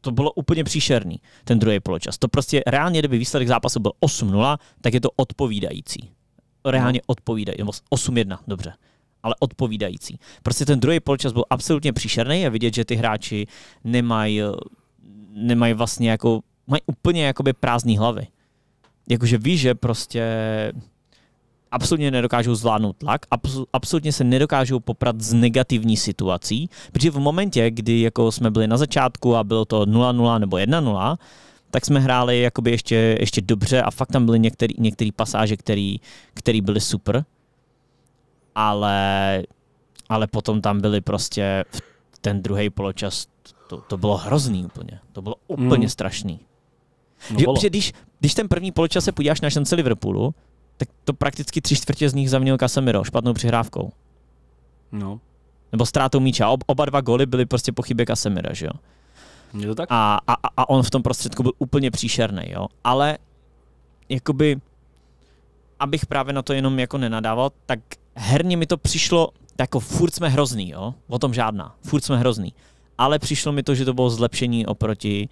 to bylo úplně příšerný, ten druhý poločas. To prostě reálně, kdyby výsledek zápasu byl 8-0, tak je to odpovídající. Reálně no. odpovídající. 8-1, dobře. Ale odpovídající. Prostě ten druhý poločas byl absolutně příšerný a vidět, že ty hráči nemají nemají vlastně jako, mají úplně jakoby prázdný hlavy. Jakože víš, že prostě absolutně nedokážou zvládnout tlak, absolutně se nedokážou poprat z negativní situací, protože v momentě, kdy jako jsme byli na začátku a bylo to 0-0 nebo 1-0, tak jsme hráli jakoby ještě, ještě dobře a fakt tam byly některé pasáže, které byly super. Ale, ale potom tam byly prostě ten druhý poločas, to, to bylo hrozný úplně. To bylo úplně mm. strašný. No že když, když ten první poločas se podíváš na šance Liverpoolu, tak to prakticky tři čtvrtě z nich zavinil Casemiro špatnou přihrávkou. No. Nebo ztrátou míče. Ob, oba dva goly byly prostě pochybě Casemira, že jo? Je to tak? A, a, a on v tom prostředku byl úplně příšerný, jo? Ale jakoby, abych právě na to jenom jako nenadával, tak herně mi to přišlo, jako furt jsme hrozný, jo? O tom žádná. Furt jsme hrozný. Ale přišlo mi to, že to bylo zlepšení oproti,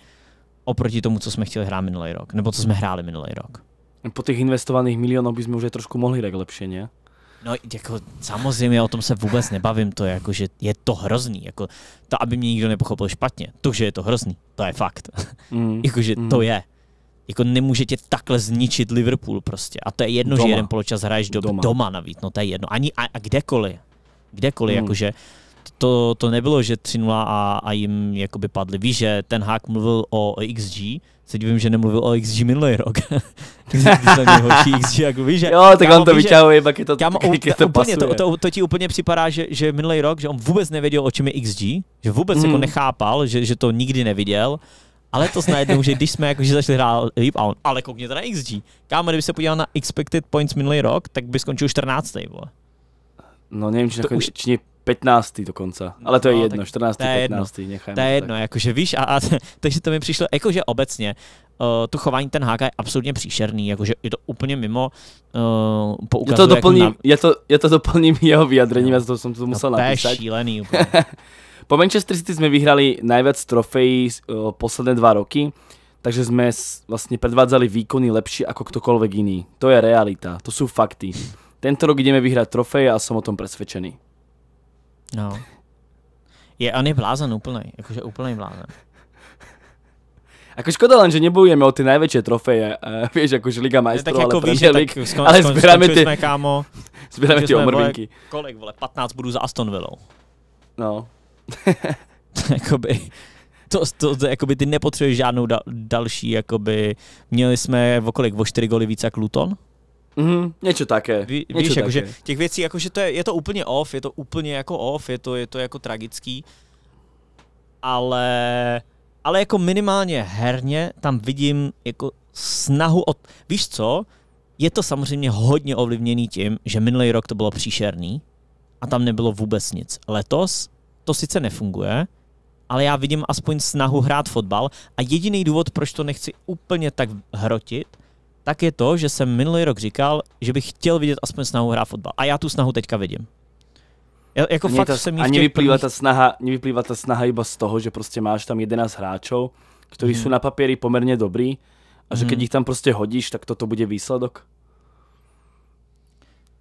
oproti tomu, co jsme chtěli hrát minulý rok. Nebo co jsme hráli minulý rok. Po těch investovaných milionech bychom už trošku mohli tak lepší, ne? No jako samozřejmě o tom se vůbec nebavím, to je jako, že je to hrozný, jako to, aby mě nikdo nepochopil špatně, to, že je to hrozný, to je fakt, mm. jakože mm. to je. Jako nemůže tě takhle zničit Liverpool prostě. A to je jedno, doma. že jeden poločas hraješ do, doma. doma navíc, no to je jedno. Ani a, a kdekoliv. Kdekoliv, mm. jakože to, to nebylo, že 3 a, a jim jakoby padli. Víš, že ten hák mluvil o, o XG, se divím, že nemluvil o XG minulý rok. Když horší XG, jako víš, že... Jo, tak kámo, on to vyťahuje, pak je to, kámo, to úplně, to, to, to, ti úplně připadá, že, že minulý rok, že on vůbec nevěděl, o čem je XG, že vůbec mm. jako nechápal, že, že to nikdy neviděl, ale to najednou, že když jsme jako, že začali hrát líp, a on, ale koukněte na XG. Kámo, kdyby se podíval na expected points minulý rok, tak by skončil 14. Vole. No nevím, či, to už... či 15. dokonce. Ale to je no, jedno, 14. To je 15. Jedno. To je jedno, jakože víš, a, a takže to mi přišlo, jakože obecně, uh, to chování ten Háka je absolutně příšerný, jakože je to úplně mimo, uh, poukazuje, je to doplním, jako na... je, to, je to doplním jeho vyjadrení, no, to jsem to musel no, napísat. To je šílený úplně. po Manchester City jsme vyhrali najviac trofejí uh, posledné dva roky, takže jsme vlastně predvádzali výkony lepší ako ktokoľvek iný. To je realita, to jsou fakty. Tento rok ideme vyhrať trofeje a som o tom presvedčený. No. Je, on je blázen úplný, jakože úplný blázen. Ako škoda len, že nebojujeme o ty najväčšie trofeje, uh, vieš, akože Liga majstrov, tak jako ale víš, League, tak skon, ale zbierame tie, jsme, kámo, zbierame tie omrvinky. Vole, kolik, vole, 15 budů za Aston Villou. No. jakoby, to, to, to, jakoby ty nepotřebuješ žádnou da, další, jakoby, měli jsme o kolik, o 4 goly víc jak Luton? Mm, něco také. Ví, něco víš, také. Jako, že těch věcí, jakože to je, je to úplně off, je to úplně jako off, je to, je to jako tragický, ale, ale jako minimálně herně tam vidím jako snahu od, víš co, je to samozřejmě hodně ovlivněný tím, že minulý rok to bylo příšerný a tam nebylo vůbec nic. Letos to sice nefunguje, ale já vidím aspoň snahu hrát fotbal a jediný důvod, proč to nechci úplně tak hrotit, tak je to, že jsem minulý rok říkal, že bych chtěl vidět aspoň snahu hrát fotbal. A já tu snahu teďka vidím. Já, jako fakt ta, jsem a nevyplývá prvních... ta snaha, nevyplývá ta snaha iba z toho, že prostě máš tam 11 hráčov, ktorí hmm. sú na papieri pomerne dobrí a že hmm. keď ich tam prostě hodíš, tak toto bude výsledok.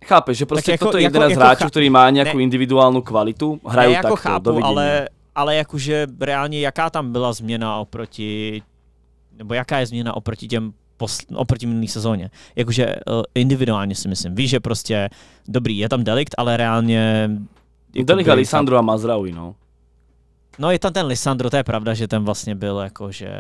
Chápeš, že prostě jako, toto je 11 jako, hráčů, který má nějakou ne, individuální kvalitu, hrají jako takto, chápu, ale, ale jakože reálně jaká tam byla změna oproti, nebo jaká je změna oproti těm posl- oproti minulý sezóně. Jakože uh, individuálně si myslím. Víš, že prostě dobrý, je tam delikt, ale reálně... Jako delikt a Lisandro a Mazraoui, no. No je tam ten Lisandro, to je pravda, že ten vlastně byl jakože...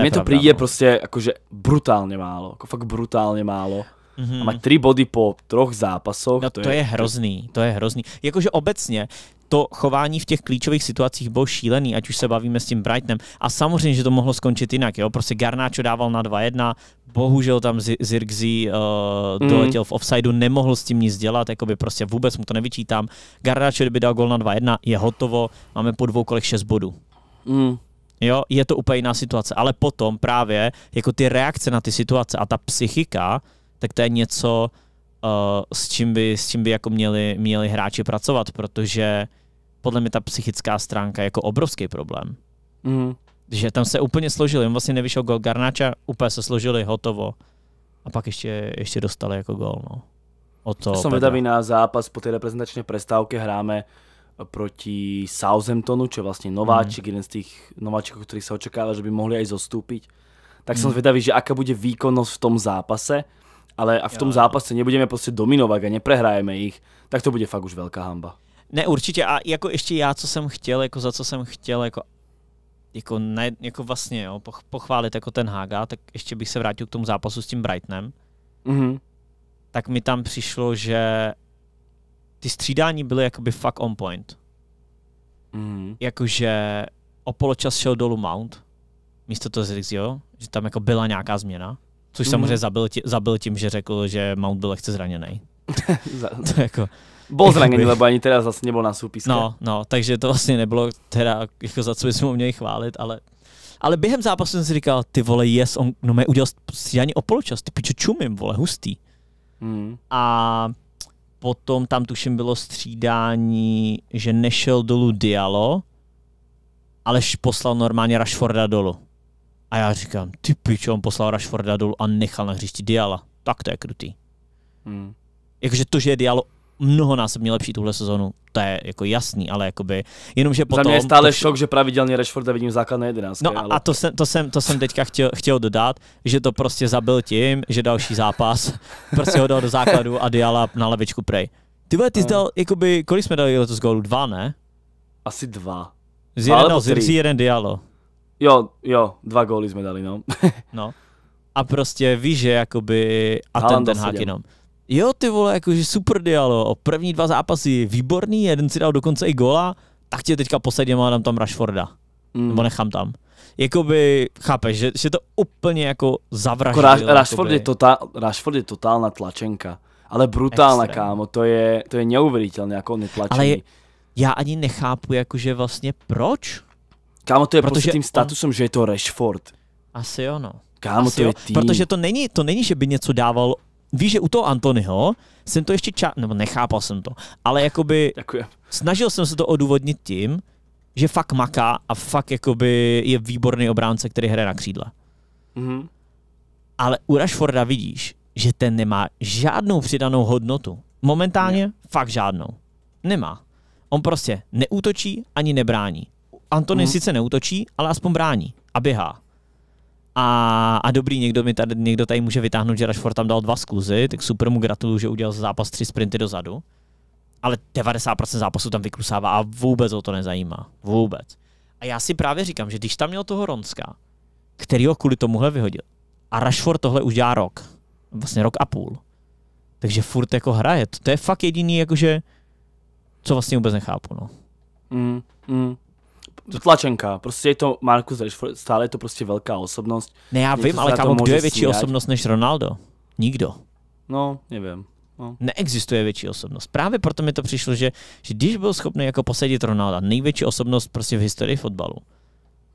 Mně to přijde no. prostě jakože brutálně málo, jako fakt brutálně málo. Mm-hmm. A mať tři body po troch zápasoch. No to, to je, je hrozný, to je hrozný. Jakože obecně to chování v těch klíčových situacích bylo šílený, ať už se bavíme s tím Brightonem. A samozřejmě, že to mohlo skončit jinak. Jo? Prostě Garnáčo dával na 2-1, bohužel tam Zirgzi uh, mm. doletěl v offsideu, nemohl s tím nic dělat, jakoby prostě vůbec mu to nevyčítám. Garnáčo, kdyby dal gol na 2-1, je hotovo, máme po dvou kolech 6 bodů. Mm. Jo, je to úplně jiná situace, ale potom právě jako ty reakce na ty situace a ta psychika, tak to je něco, uh, s čím by, s čím by jako měli, měli hráči pracovat, protože podle mě ta psychická stránka je jako obrovský problém. Mm. Že tam se úplně složili, on vlastně nevyšel gol Garnáča, úplně se složili, hotovo. A pak ještě, ještě dostali jako gol, no. O to Jsem vedavý na zápas po té reprezentační prestávke hráme proti Southamptonu, čo je vlastně nováčik, mm. jeden z těch nováčiků, který se očekává, že by mohli aj zostúpiť. Tak mm. som zvedavý, že aká bude výkonnosť v tom zápase ale a v tom jo. zápase nebudeme prostě dominovat a neprehrajeme ich, tak to bude fakt už velká hamba. Ne, určitě. A jako ještě já, co jsem chtěl, jako za co jsem chtěl, jako jako, ne, jako vlastně jo, pochválit jako ten Haga, tak ještě bych se vrátil k tomu zápasu s tím Brightonem. Mm-hmm. Tak mi tam přišlo, že ty střídání byly jakoby fuck on point. Mm. Jakože o poločas šel dolů Mount, místo toho Zrixio, že tam jako byla nějaká změna, což mm. samozřejmě zabil, tí, zabil tím, že řekl, že Mount byl lehce zraněný. to jako, Bol zraněný, lebo ani teraz zase nebyl na súpiske. No, no, takže to vlastně nebylo teda, jako za co bychom ho měli chválit, ale ale během zápasu jsem si říkal, ty vole, yes, on no mě udělal střídání o poločas, ty pičo čumím, vole, hustý. Mm. A potom tam tuším bylo střídání, že nešel dolů Dialo, alež poslal normálně Rashforda dolů. A já říkám, ty pičo, on poslal Rashforda dolů a nechal na hřišti Diala. Tak to je krutý. Mm. Jakože to, že je Dialo mnohonásobně lepší tuhle sezonu, to je jako jasný, ale jakoby, jenomže potom... Za mě je stále to... šok, že pravidelně Rashforda vidím základné 11. No ale... a to jsem, to, jsem, to jsem teďka chtěl, chtěl dodat, že to prostě zabil tím, že další zápas prostě ho dal do základu a Diala na levičku prej. Ty vole, ty jsi dal, jakoby, kolik jsme dali letos gólu? Dva, ne? Asi dva. Z jeden dal Zirzi, jeden Dialo. Jo, jo, dva góly jsme dali, no. no. A prostě víš, že jakoby, a ten ten hák jenom. Jo, ty vole, jakože super dialo, o první dva zápasy výborný, jeden si dal dokonce i gola, tak tě teďka posadím a dám tam Rashforda. Mm. Nebo nechám tam. Jakoby, chápeš, že, že to úplně jako zavraždil. Jako Rashford, je totál, Rashford je totálna tlačenka. Ale brutálna, Extrém. kámo, to je, to je neuvěřitelné, jako on je tlačený. Ale je, já ani nechápu, jakože vlastně proč. Kámo, to je Protože prostě tím statusem, on... že je to Rashford. Asi jo, no. Kámo, Asi to jo, je tým. Protože to není, to není, že by něco dával víš, že u toho Antonyho jsem to ještě ča- nebo nechápal jsem to, ale jakoby Děkuji. snažil jsem se to odůvodnit tím, že fakt maká a fakt jakoby je výborný obránce, který hraje na křídle. Mm-hmm. Ale u Rashforda vidíš, že ten nemá žádnou přidanou hodnotu. Momentálně ne. fakt žádnou. Nemá. On prostě neútočí ani nebrání. Antony mm. sice neútočí, ale aspoň brání a běhá. A, a dobrý, někdo, mi tady, někdo tady může vytáhnout, že Rashford tam dal dva skluzy, tak super mu gratuluju, že udělal zápas tři sprinty dozadu. Ale 90% zápasu tam vyklusává a vůbec o to nezajímá. Vůbec. A já si právě říkám, že když tam měl toho Ronska, který ho kvůli tomuhle vyhodil, a Rashford tohle už dělá rok, vlastně rok a půl, takže furt jako hraje. To, to je fakt jediný, jakože, co vlastně vůbec nechápu, no. Mm, mm tlačenka, prostě je to Marcus Rashford, stále je to prostě velká osobnost. Ne, já vím, ale kámo, kdo je větší sníhat? osobnost než Ronaldo? Nikdo. No, nevím. No. Neexistuje větší osobnost. Právě proto mi to přišlo, že, že když byl schopný jako posadit Ronalda, největší osobnost prostě v historii fotbalu,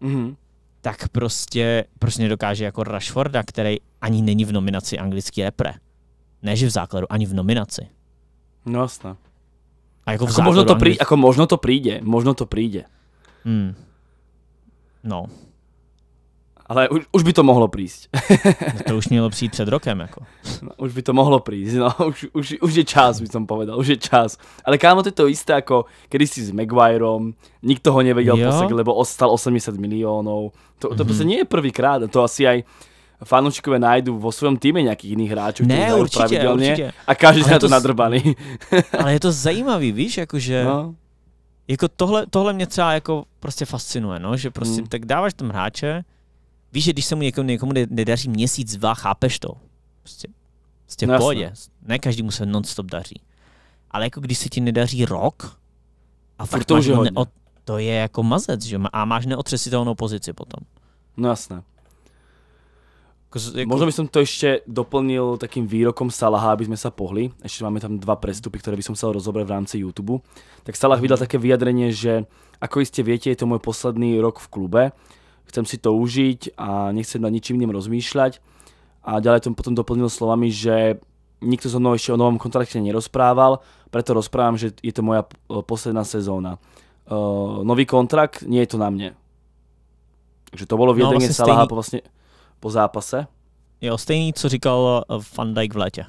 mm-hmm. tak prostě, prostě nedokáže jako Rashforda, který ani není v nominaci anglický repre. Ne, že v základu, ani v nominaci. No jasné. A jako, jako, možno to príde, ako možno to príde, možno to príde. Hmm. No. Ale už, už by to mohlo prísť. no to už mělo přijít před rokem, jako. No, už by to mohlo prísť, no, už, už, už je čas, by som povedal, už je čas. Ale kámo, to je to isté ako kedysi s Maguireom, nikto ho nevedel posek, lebo ostal 80 miliónov. To, to mm-hmm. nie je prvýkrát, to asi aj fanúšikové nájdu vo svojom týme nějakých jiných hráčů, ne, určitě, pravidelně určitě. a každý na to, to nadrbaný. ale je to zajímavý, víš, jakože no jako tohle, tohle mě třeba jako prostě fascinuje, no, že prostě hmm. tak dáváš tam hráče, víš, že když se mu někomu, někomu nedaří měsíc, dva, chápeš to. Prostě, prostě no, v pohodě. Ne každý se non-stop daří. Ale jako když se ti nedaří rok a fakt to, máš neot, to je jako mazec, že? A máš neotřesitelnou pozici potom. No jasné. Jako... Možno by som to ešte doplnil takým výrokom Salaha, aby sme sa pohli. Ešte máme tam dva prestupy, ktoré by som chcel rozobrať v rámci YouTube. Tak Salah vydal také vyjadrenie, že ako iste viete, je to môj posledný rok v klube. Chcem si to užiť a nechcem nad ničím iným rozmýšľať. A ďalej to potom doplnil slovami, že nikto so mnou ešte o novom kontrakte nerozprával, preto rozprávam, že je to moja posledná sezóna. Uh, nový kontrakt, nie je to na mne. Takže to bolo vyjadrenie no, vlastne Salaha stejný... vlastne po zápase. Jo, stejný, co říkal eh, Van Dijk v létě.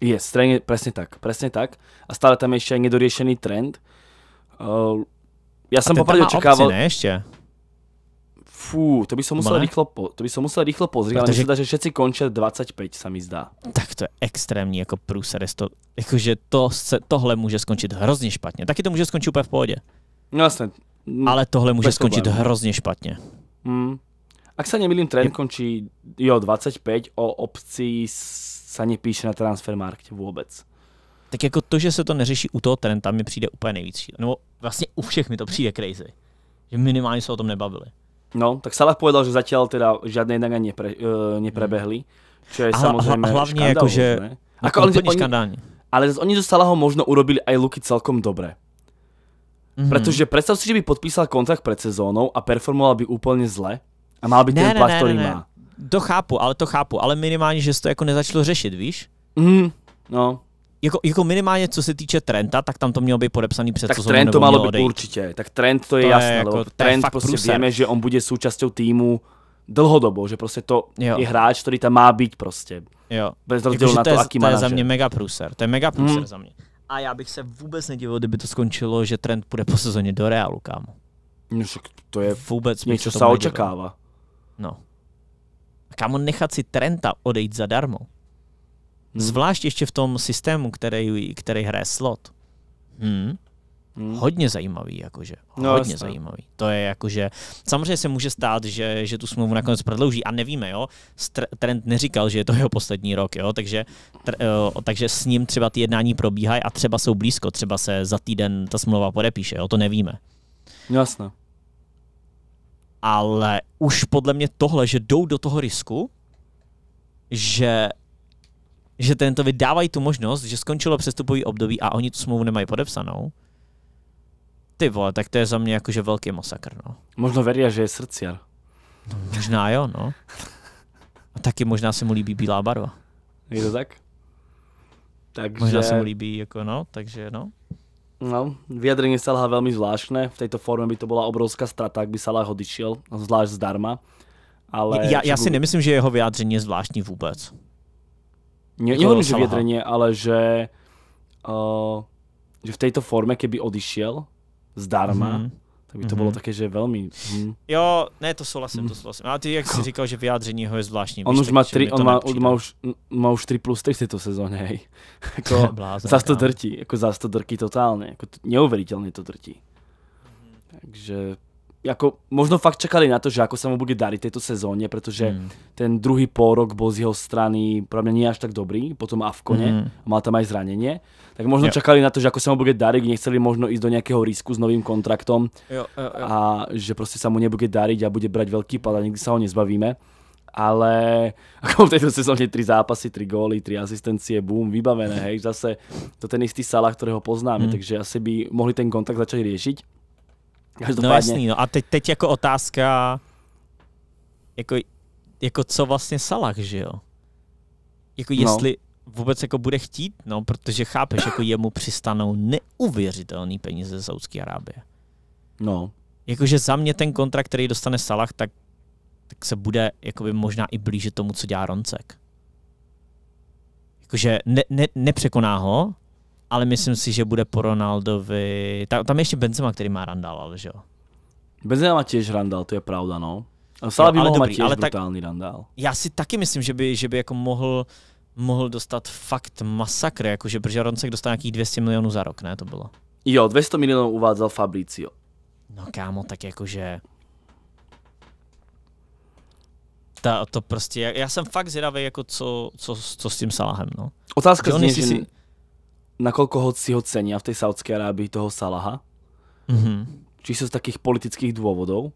Je, stejně, presne tak, presne tak. A stále tam je ešte aj nedoriešený trend. Uh, ja som popravde očakával... ne, ešte? Fú, to by som musel, rýchlo, po, to by som musel rýchlo pozrieť, Protože... ale myslím, že všetci končia 25, sa mi zdá. Tak to je extrémní jako průser. To, jakože to se, tohle může skončit hrozně špatně. Taky to může skončit úplně v pohodě. No jasne. Ale tohle může skončit problém. hrozně špatně. Hmm. Ak sa nemýlim, trend končí jo 25, o opcii sa nepíše na transfermarkte vôbec. tak jako to, že se to neřeší u toho Trenta, mi přijde úplně nejvíc šílené. No vlastně u všech mi to přijde crazy. Že minimálně se o tom nebavili. No, tak Salah povedal, že zatiaľ teda žiadne jednania nepre, uh, neprebehli. Čo je A hla- samozrejme hla- hlavne škandál, ako, že- ne? Ako ale, oni, škandálne. ale oni zo Salahom možno urobili aj Luky celkom dobre. Mhm. Pretože predstav si, že by podpísal kontrakt pred sezónou a performoval by úplne zle a by ten Ne, ne, plat, ne, ktorý ne, ne. má. To chápu, ale to chápu, ale minimálně, že se to jako nezačalo řešit, víš? Mm, no, Jako, jako minimálně co se týče Trenta, tak tam to mělo být podepsaný před tak trend to malo mělo byť odejít. určite. Tak trend to je To je jasné, jako- je trend fakt proste průser. vieme, že on bude súčasťou týmu dlhodobo, že proste to Jo. je hráč, ktorý tam má byť proste. Jo. Bez Jako, rozdielu že na to, to, je, aký to je za mě mega průser. To je mega průser Hmm. za mě. A já bych se vůbec nedivil, kdyby to skončilo, že trend půjde po sezóně do Realu, kámo. No, to je Vůbec bych niečo se očakáva. No. A kámo, nechat si Trenta odejít zadarmo. Hmm. Zvlášť ještě v tom systému, který, který hraje slot. Hmm. Hmm. Hodně zajímavý, jakože. No, Hodně jasné. zajímavý. To je jakože, samozřejmě se může stát, že, že tu smlouvu nakonec prodlouží a nevíme, jo. Str- Trent neříkal, že je to jeho poslední rok, jo, takže, tr- jo, takže s ním třeba ty jednání probíhají a třeba jsou blízko, třeba se za týden ta smlouva podepíše, jo, to nevíme. No jasné. Ale už podle mě tohle, že jdou do toho risku, že že tentovi dávají tu možnost, že skončilo přestupový období a oni tu smlouvu nemají podepsanou, ty vole, tak to je za mě jakože velký masakr, no. Možno veria, že je srdciar. no možná jo, no. A taky možná se mu líbí bílá barva. Je to tak? Takže, Možná se mu líbí, jako no, takže no. No, vyjadrenie Salaha veľmi zvláštne. V tejto forme by to bola obrovská strata, ak by Salah odišiel, zvlášť zdarma. Ale já, já však si nemyslím, že jeho vyjádření je zvláštní vůbec. Ne, nehovorím, že vyjadrenie, ale že, uh, že v tejto forme, keby odišiel zdarma, Mhm. Tak by to Mhm. bolo také, že veľmi... Hm. Jo, ne, to souhlasím, to souhlasím. A ty, jak jsi říkal, že vyjádření jeho je zvláštní. On už má, to on má, nepřijde. má, už, má už 3 plus 3 v tejto sezóne, hej. Ako, Blázen, zas to kámo. drtí, ako zas to drtí totálne. Ako to, neuveriteľne to drtí. Takže ako, možno fakt čakali na to, že ako sa mu bude dariť tejto sezóne, pretože Hmm. ten druhý pôrok bol z jeho strany pre mňa nie až tak dobrý, potom Avkone, a mal tam aj zranenie. Tak možno Jo. čakali na to, že ako sa mu bude dariť, nechceli možno ísť do nejakého risku s novým kontraktom Jo, jo, jo. a že proste sa mu nebude dariť a bude brať veľký pad a nikdy sa ho nezbavíme. Ale ako v tejto sezóne 3 zápasy, 3 góly, 3 asistencie, boom, vybavené, hej, zase to ten istý Salah, ktorého poznáme, Hmm. takže asi by mohli ten kontakt začať riešiť. No Každopádne, jasný, no a teď, teď jako otázka, jako, jako co vlastně Salah, že jo? Jako No. jestli vůbec jako bude chtít, no, protože chápeš, jako jemu přistanou neuvěřitelný peníze ze Saudské Arábie. no, Jakože za mě ten kontrakt, který dostane Salah, tak, tak se bude jakoby možná i blíže tomu, co dělá Roncek. Jakože ne, ne, nepřekoná ho, ale myslím si, že bude po Ronaldovi... Ta, tam je ještě Benzema, který má Randall, ale že jo? Benzema má tiež randál, to je pravda, no. A Salah by mať tiež ale tak- brutálny randál. Já si taky myslím, že by, že by jako mohl, mohl dostat fakt masakr, jakože, protože Roncek dostal nějakých 200 milionů za rok, ne, to bylo. Jo, 200 miliónov uvádzal Fabricio. No kámo, tak jakože... Ta, to prostě, já, já jsem fakt zvědavý, jako co, co, co s tím Salahem, no. Otázka že si- nakoľko ho si ho cenia v tej Saudskej Arábii toho Salaha, Mhm. čisto z takých politických dôvodov.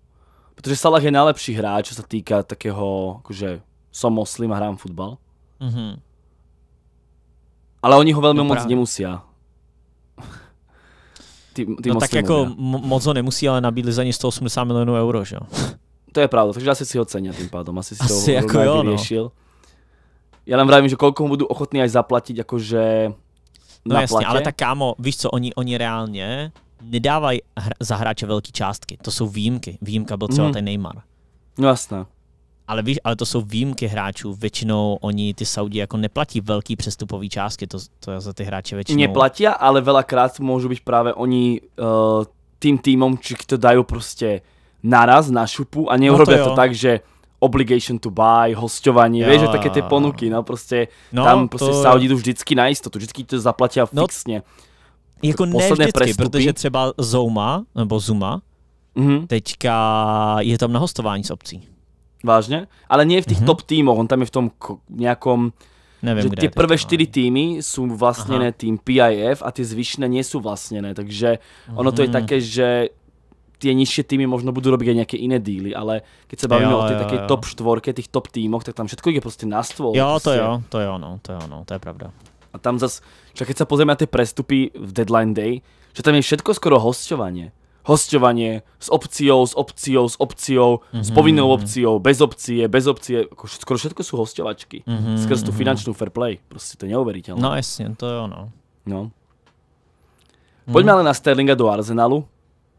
Pretože Salah je najlepší hráč, čo sa týka takého, akože som moslim a hrám futbal. Mhm. Ale oni ho veľmi No moc právě. nemusia. Tí, tí No tak jako moc ho nemusí, ale nabídli za ně 180 milionů euro, že jo. To je pravda, takže asi si ho cenia tým pádom. Asi si Asi to ako rovno aj jo, no. vyriešil. Ja len vravím, že koľko mu budú ochotní aj zaplatiť, akože No na jasně, plate. ale tak kámo, víš co, oni, oni reálně nedávají hr- za hráče velký částky. To jsou výjimky. Výjimka byl třeba Mhm. ten Neymar. No jasné. Ale víš, ale to jsou výjimky hráčů. Většinou oni, ty Saudi, jako neplatí velký přestupový částky. To, to je za ty hráče většinou. Neplatia, ale veľakrát môžu byť práve oni uh, tým týmom, či to dajú proste naraz na šupu a neurobia No to to, tak, že obligation to buy, hosťovanie, Jo, vieš, že také tie jo. ponuky, no proste No, tam proste to- Saudi idú vždycky na istotu, vždycky to zaplatia No, fixne. Jako ne vždycky, prestupy. protože třeba Zouma, nebo Zuma, Mhm, teďka je tam na hostování s obcí. vážne? Ale nie v tých Mhm. top tímoch, on tam je v tom ko- nejakom Nevím, že je prvé ale- týmy sú vlastnené Aha. tým PIF a tie zvyšné nie sú vlastnené, takže ono to je Mhm. také, že tie nižšie týmy možno budú robiť aj nejaké iné díly, ale keď sa bavíme Jo, o tej jo, takej jo. top štvorke, tých top týmoch, tak tam všetko ide proste na stôl. Jo, to proste. jo, to jo, no, to jo, no, to je pravda. A tam zas, však keď sa pozrieme na tie prestupy v Deadline Day, že tam je všetko skoro hosťovanie. Hosťovanie s opciou, s opciou, s opciou, mm-hmm. s Mhm, povinnou mhm. opciou, bez opcie, bez opcie. Skoro všetko sú hosťovačky. Mhm, Skrz tú mhm. finančnú fair play. Proste to je neuveriteľné. No jasně, to jo, no. no. Poďme ale na Sterlinga do Arsenalu.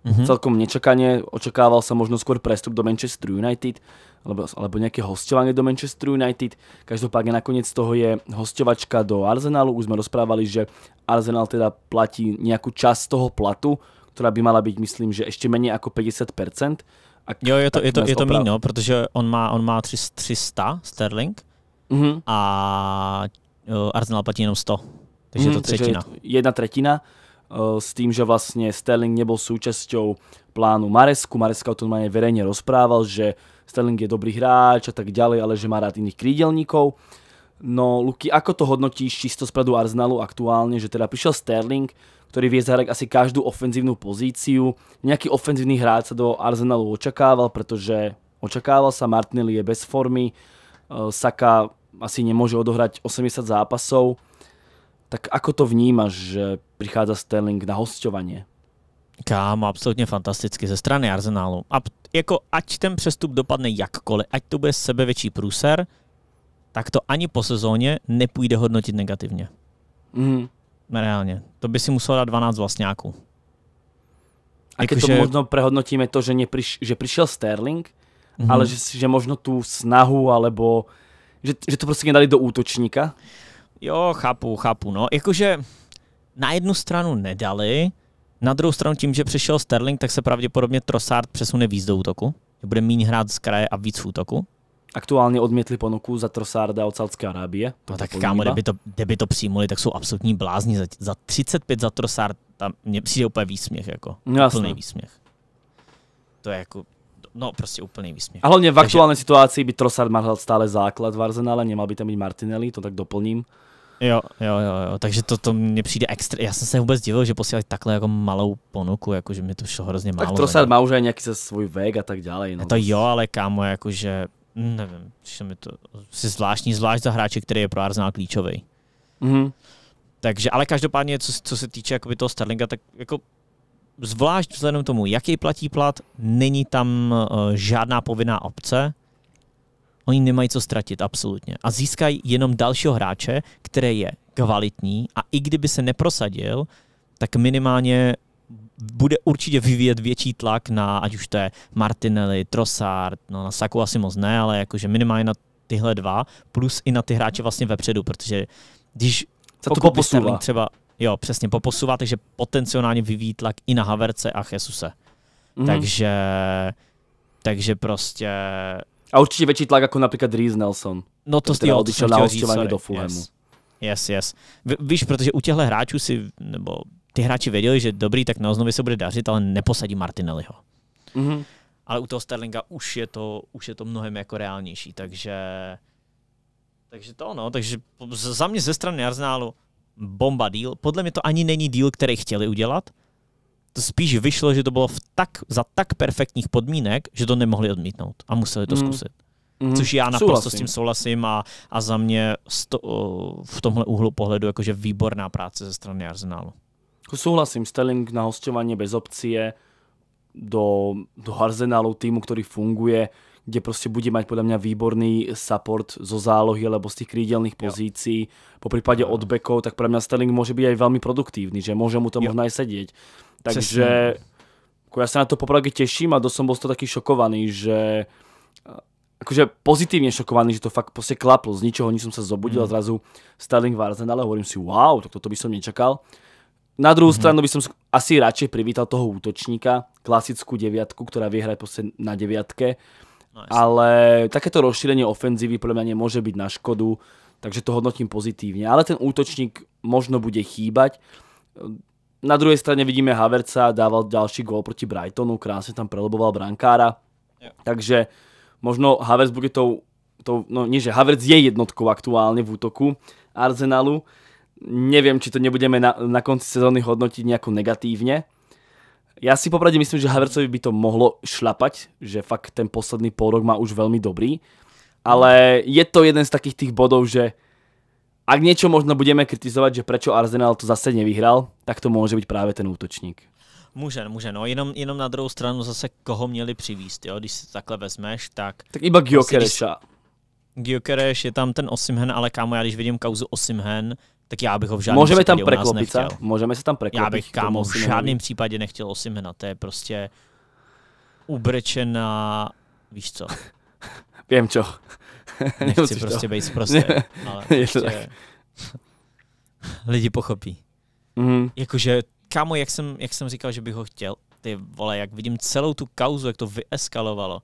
Mhm. Celkom nečakane, očakával sa možno skôr prestup do Manchester United, alebo, alebo nejaké hostovanie do Manchester United. Každopádne nakoniec z toho je hostovačka do Arsenalu. Už sme rozprávali, že Arsenal teda platí nejakú časť toho platu, ktorá by mala byť, myslím, že ešte menej ako 50%. Ak, Jo, je to, je to, je to oprav- míň, no, protože on má, on má 300 300 sterling Mhm. a jo, Arsenal platí jenom 100. Takže je to Mhm, takže třetina. je to jedna tretina uh, s tým, že vlastne Sterling nebol súčasťou plánu Maresku. Mareska o tom aj verejne rozprával, že Sterling je dobrý hráč a tak ďalej, ale že má rád iných krídelníkov. No, Luky, ako to hodnotíš čisto z predu Arsenalu aktuálne, že teda prišiel Sterling, ktorý vie zahrať asi každú ofenzívnu pozíciu. Nejaký ofenzívny hráč sa do Arsenalu očakával, pretože očakával sa, Martinelli je bez formy, uh, Saka asi nemôže odohrať 80 zápasov. Tak ako to vnímaš, že prichádza Sterling na hostovanie? Kámo, absolutně fantasticky ze strany Arsenálu. A jako ať ten přestup dopadne jakkoliv, ať to bude sebevětší průser, tak to ani po sezóně nepůjde hodnotit negativně. Mhm. Reálně. To by si musel dát 12 vlastňáků. A keď to možno prehodnotíme to, že, nepriš, že prišiel Sterling, Mhm. ale že, že možno tú snahu, alebo že, že to prostě nedali do útočníka. Jo, chápu, chápu. No, jakože na jednu stranu nedali, na druhou stranu tím, že přišel Sterling, tak se pravděpodobně Trossard přesune víc do útoku. Že bude méně hrát z kraje a víc v útoku. Aktuálne odmietli ponuku za Trossarda od Saudské Arábie. No To tak poviem kámo, kdyby to, kdyby to přijmuli, tak jsou absolutní blázni. Za, za 35 za Trossard, tam mně přijde úplně výsměch, jako. No. Úplný výsměch. To je jako, no prostě úplný výsměch. A hlavne v Takže- aktuálnej situácii by Trossard mal stále základ v Arsenále, nemal by tam byť Martinelli, to tak doplním. Jo, jo, jo, jo, takže to, to mně přijde extra, já jsem se vůbec divil, že posílali takhle jako malou ponuku, jako že mi to šlo hrozně málo. Tak Trossard má už aj nejaký za svoj vek a tak ďalej. No. To jo, ale kámo, jakože, nevím, že mi to si zvláštní, zvlášť za hráče, který je pro Arsenal klíčový. Mhm. Takže, ale každopádně, co, co se týče jakoby toho Sterlinga, tak jako zvlášť vzhledem k tomu, jaký platí plat, není tam uh, žádná povinná opce, oni nemají co ztratit, absolutně. A získají jenom dalšího hráče, který je kvalitní a i kdyby se neprosadil, tak minimálně bude určitě vyvíjet větší tlak na, ať už to je Martinelli, Trossard, no na Saku asi moc ne, ale jakože minimálně na tyhle dva, plus i na ty hráče vlastně vepředu, protože když to pokud třeba, jo, přesně poposouvá, takže potenciálně vyvíjí tlak i na Haverce a Jesuse. Mhm. Takže, takže prostě, A určite väčší tlak ako napríklad Reece Nelson. no to Který teda jo, to odišel jsem na sorry. do Fulhamu. Yes. yes. V, víš, protože u těchto hráčů si, nebo ty hráči věděli, že dobrý, tak na oznově se bude dařit, ale neposadí Martinelliho. Mhm. Ale u toho Sterlinga už je to, už je to mnohem jako reálnější, takže takže to no, takže z- za mě ze strany Arsenálu bomba deal. Podle mě to ani není deal, který chtěli udělat. To spíš vyšlo, že to bylo v tak, za tak perfektních podmínek, že to nemohli odmítnout a museli to Mm. zkusit. Mhm. Což já naprosto Súhlasím. s tím souhlasím a, a za mě sto, v tomhle úhlu pohledu jakože výborná práce ze strany Arsenálu. Ako Súhlasím, Sterling na hostovanie bez opcie do, do Arsenalu, týmu, ktorý funguje, kde proste bude mať podľa mňa výborný support zo zálohy alebo z tých krídelných pozícií, po prípade od bekov, tak pre mňa Sterling môže byť aj veľmi produktívny, že môže mu to Jo. možno aj sedieť. Takže ako ja sa na to popravde teším a dosť som bol z toho taký šokovaný, že akože pozitívne šokovaný, že to fakt proste klaplo. Z ničoho nič som sa zobudil a Mm. zrazu Sterling v Arsenale, hovorím si, wow, tak toto by som nečakal. Na druhú mm-hmm. stranu by som asi radšej privítal toho útočníka, klasickú deviatku, ktorá vie hrať proste na deviatke, No, ale takéto rozšírenie ofenzívy podľa mňa nemôže byť na škodu, takže to hodnotím pozitívne. Ale ten útočník možno bude chýbať. Na druhej strane vidíme Haverca, dával ďalší gól proti Brightonu, krásne tam preloboval brankára. Jo. Takže možno Havertz bude tou to, no nie, že Havertz je jednotkou aktuálne v útoku Arsenalu. Neviem, či to nebudeme na, na konci sezóny hodnotiť nejako negatívne. Ja si popravde myslím, že Havertzovi by to mohlo šlapať, že fakt ten posledný pol rok má už veľmi dobrý. Ale je to jeden z takých tých bodov, že ak niečo možno budeme kritizovať, že prečo Arsenal to zase nevyhral, tak to môže byť práve ten útočník. Může, může, no, jenom, jenom na druhou stranu zase koho měli přivíst, jo, když si takhle vezmeš, tak... Tak iba Gyokereša. Gyokereš, je tam ten Osimhen, ale kámo, já když vidím kauzu Osimhen, tak já bych ho v žádném Můžeme tam preklopit. Můžeme se tam preklopit? Já bych, kámo, v žádném případě nechtěl Osimhena, to je prostě ubrečená, víš co, Viem čo. nechci prostě být prostě, ale Je to prostě lidi pochopí. Mhm. Jakože, kámo, jak jsem, jak jsem říkal, že bych ho chtěl, ty vole, jak vidím celou tu kauzu, jak to vyeskalovalo,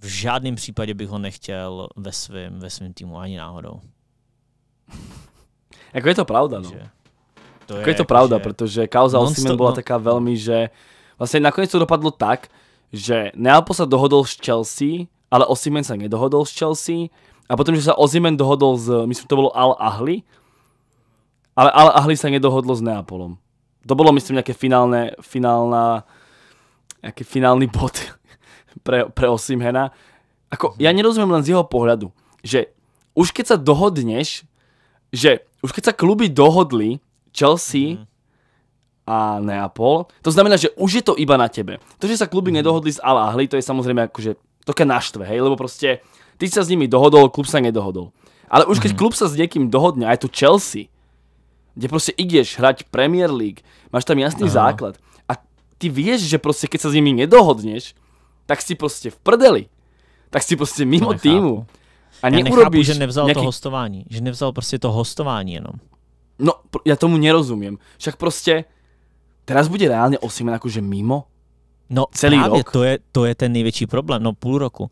v žádném případě bych ho nechtěl ve svém ve svým týmu ani náhodou. Jako je to pravda, no. To Ako je to pravda, že- protože kauza Non-stop, Osimhen bola no. taká veľmi, že vlastne nakoniec to dopadlo tak, že Neapol sa dohodol s Chelsea, ale Osimhen sa nedohodol s Chelsea a potom, že sa Osimhen dohodol s, myslím, to bolo Al Ahly, ale Al Ahly sa nedohodlo s Neapolom. To bolo, myslím, nejaké finálne, finálna, nejaký finálny bod pre, pre Osimhena. Ako, ja nerozumiem len z jeho pohľadu, že už keď sa dohodneš, že už keď sa kluby dohodli, Chelsea Mhm. a Neapol, to znamená, že už je to iba na tebe. To, že sa kluby nedohodli s Al Ahly, to je samozrejme akože také naštve, hej, lebo proste ty sa s nimi dohodol, klub sa nedohodol. Ale už keď klub sa s niekým dohodne, aj tu Chelsea, kde proste ideš hrať Premier League, máš tam jasný Aha. základ a ty vieš, že proste keď sa s nimi nedohodneš, tak si proste v prdeli. Tak si proste mimo nechápu. týmu. A Já nechápu, neurobíš že nevzal nejaký to hostování. Že nevzal prostě to hostování jenom. No, ja tomu nerozumiem. Však proste, teraz bude reálne Osimen akože mimo? No Celý právě rok? To, je, to je ten největší problém, no půl roku.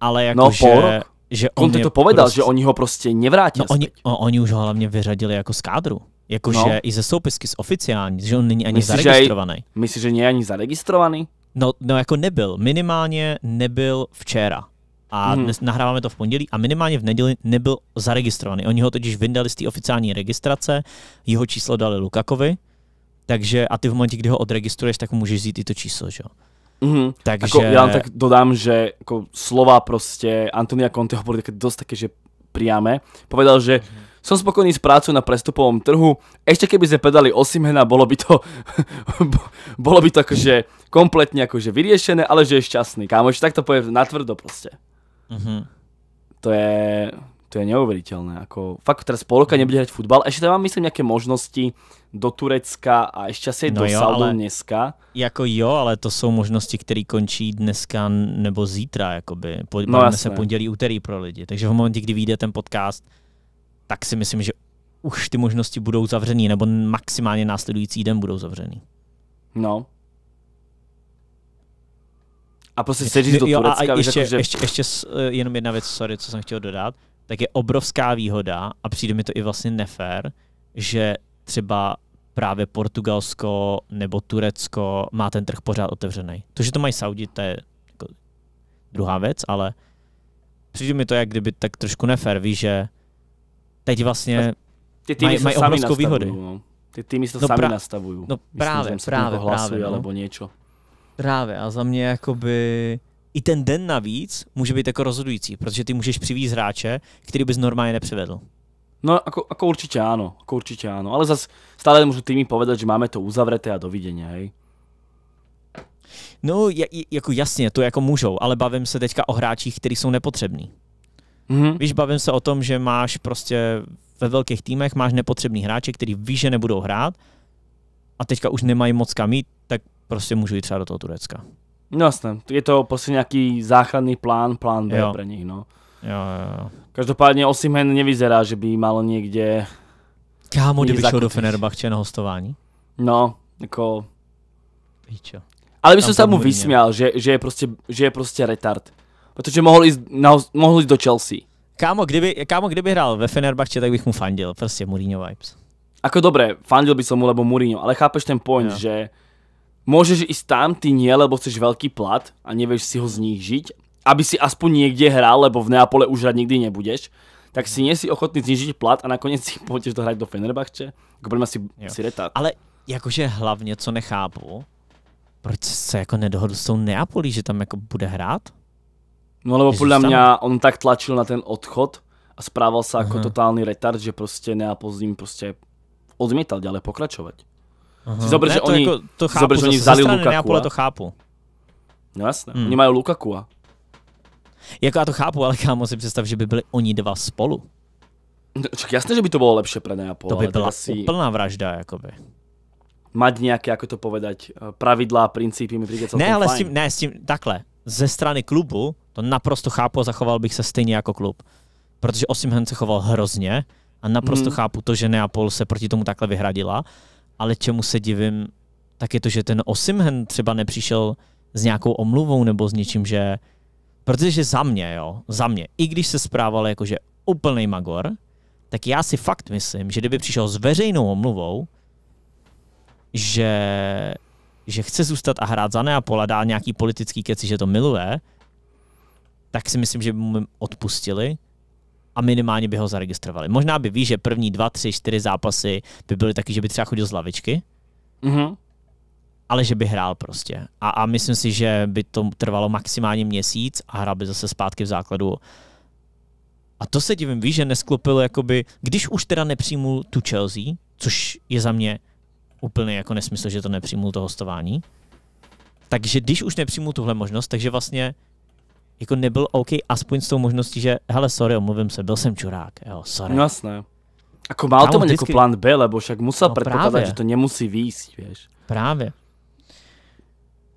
Ale jako, No, že, rok? že On je to povedal, prostě, že oni ho proste nevrátia No oni, o, oni už ho hlavně vyřadili jako z kádru. Jakože No. no. i ze soupisky z oficiální, že on není ani Myslíš, že aj- zaregistrovaný. Myslíš, že je ani zaregistrovaný? No, no jako nebyl. Minimálně nebyl včera. A hmm. dnes nahráváme to v pondělí a minimálně v neděli nebyl zaregistrovaný. Oni ho totiž vyndali z té oficiální registrace, jeho číslo dali Lukakovi, takže a ty v momentě, kdy ho odregistruješ, tak můžeš vzít i to číslo, že jo. Mhm. Takže... Ako, len tak dodám, že ako slova proste Antonia Conteho boli také dosť také, že priame. Povedal, že som spokojný s prácou na prestupovom trhu. Ešte keby sme predali Osimhena, bolo by to bolo by to akože kompletne akože vyriešené, ale že je šťastný. Kámo, ešte takto povie natvrdo proste. Mhm. to je, to je neuveriteľné. Ako, fakt teraz pol roka nebude hrať futbal. Ešte tam mám myslím nejaké možnosti do Turecka a ešte asi No do jo, ale- dneska. Jako jo, ale to jsou možnosti, které končí dneska nebo zítra, jakoby. Po, No no, jasné. se pondělí, úterý pro lidi. Takže v momentě, kdy vyjde ten podcast, tak si myslím, že už ty možnosti budou zavřený, nebo maximálně následující den budou zavřený. No. A prostě chceš ísť do Jo, a, Turecka, a víš, ještě, akože... ještě, ještě jenom jedna věc, sorry, co jsem chtěl dodat, tak je obrovská výhoda a přijde mi to i vlastně nefér, že třeba právě Portugalsko nebo Turecko má ten trh pořád otevřený. To, že to mají Saudi, to je jako druhá věc, ale přijde mi to jak kdyby tak trošku nefér, víš, že teď vlastně, Tie týmy mají- mají obrovskou výhody. No. Tie týmy sa No sami pra- nastavujú. no Myslím, právě, sa právě, nejako hlasuje, právě, no. alebo niečo. právě a za mě jakoby i ten den navíc může být jako rozhodující, protože ty můžeš přivízt hráče, který bys normálně nepřivedl. No ako, ako určite áno, ako určite áno. Ale zas stále môžu týmy povedať, že máme to uzavreté a dovidenia, hej. No, ja, jako jasně, to jako můžou, ale bavím se teďka o hráčích, kteří jsou nepotřební. Mhm. Víš, bavím se o tom, že máš prostě ve velkých týmech máš nepotřebný hráče, který víš, že nebudou hrát a teďka už nemají moc kam jít, tak prostě můžu jít třeba do toho Turecka. No jasné, je to proste nejaký záchranný plán, plán B Jo. pre nich, no. Jo, jo, jo. Každopádne Osimhen nevyzerá, že by mal niekde, Kámo, Někde kdyby šel do. Fenerbahče na hostování. no, ako... Píčo. Ale by Tam som sa mu vysmial, že, že, je proste, že je proste retard. Protože mohol ísť, na, mohol ísť do Chelsea. Kámo kdyby, kámo, kdyby hrál ve Fenerbahče, tak bych mu fandil. Prostě Mourinho vibes. Ako dobre, fandil by som mu, lebo Mourinho, ale chápeš ten point, Jo. že môžeš ísť tam, ty nie, lebo chceš veľký plat a nevieš si ho znížiť, aby si aspoň niekde hral, lebo v Neapole už hrať nikdy nebudeš, tak si nie si ochotný znižiť plat a nakoniec si pôjdeš to hrať do Fenerbahče? Jako podľa si, si retard. Ale jakože hlavně, co nechápu, proč se jako nedohodl s tou Neapolí, že tam jako bude hrát? No lebo podľa mňa on tak tlačil na ten odchod a správal sa ako uh-huh. totálny retard, že proste Neapol s ním proste odmietal ďalej pokračovať. Uh-huh. Si zober, Ne, že to oni, jako, to chápu, zober, že oni vzali Lukaku. Neapole to chápu. No jasné, Hmm. oni majú Lukaku. Jako já to chápu, ale kámo si představ, že by byli oni dva spolu. No, Čak jasné, že by to bolo lepšie pre Neapol, To by byla asi úplná vražda, jakoby. mať nejaké, ako to povedať, eh, pravidlá, princípy mi príde celkom Ne, ale fajn. s tím, ne, s tím, takhle, ze strany klubu to naprosto chápu a zachoval bych se stejně jako klub. Protože Osimhen se choval hrozně a naprosto Mhm. chápu to, že Neapol se proti tomu takhle vyhradila, ale čemu se divím, tak je to, že ten Osimhen třeba nepřišel s nějakou omluvou nebo s něčím, že protože za mě, jo, za mě, i když se správal jako, že úplný magor, tak já si fakt myslím, že kdyby přišel s veřejnou omluvou, že, že chce zůstat a hrát za Neapol a dál nějaký politický keci, že to miluje, tak si myslím, že by mu odpustili a minimálně by ho zaregistrovali. Možná by ví, že první dva, tři, čtyři zápasy by byly taky, že by třeba chodil z lavičky, Mhm. ale že by hrál prostě. A, a myslím si, že by to trvalo maximálně měsíc a hrál by zase zpátky v základu. A to se divím, víš, že nesklopil jakoby, když už teda nepřijmul tu Chelsea, což je za mě úplně jako nesmysl, že to nepřijmul to hostování, takže když už nepřijmul tuhle možnost, takže vlastně jako nebyl OK aspoň s tou možností, že hele, sorry, omluvím se, byl jsem čurák, jo, sorry. No jasné. Ako mal to vždycky- plán B, lebo však musel No predpokladať, právě. že to nemusí výjsť, vieš. Právě.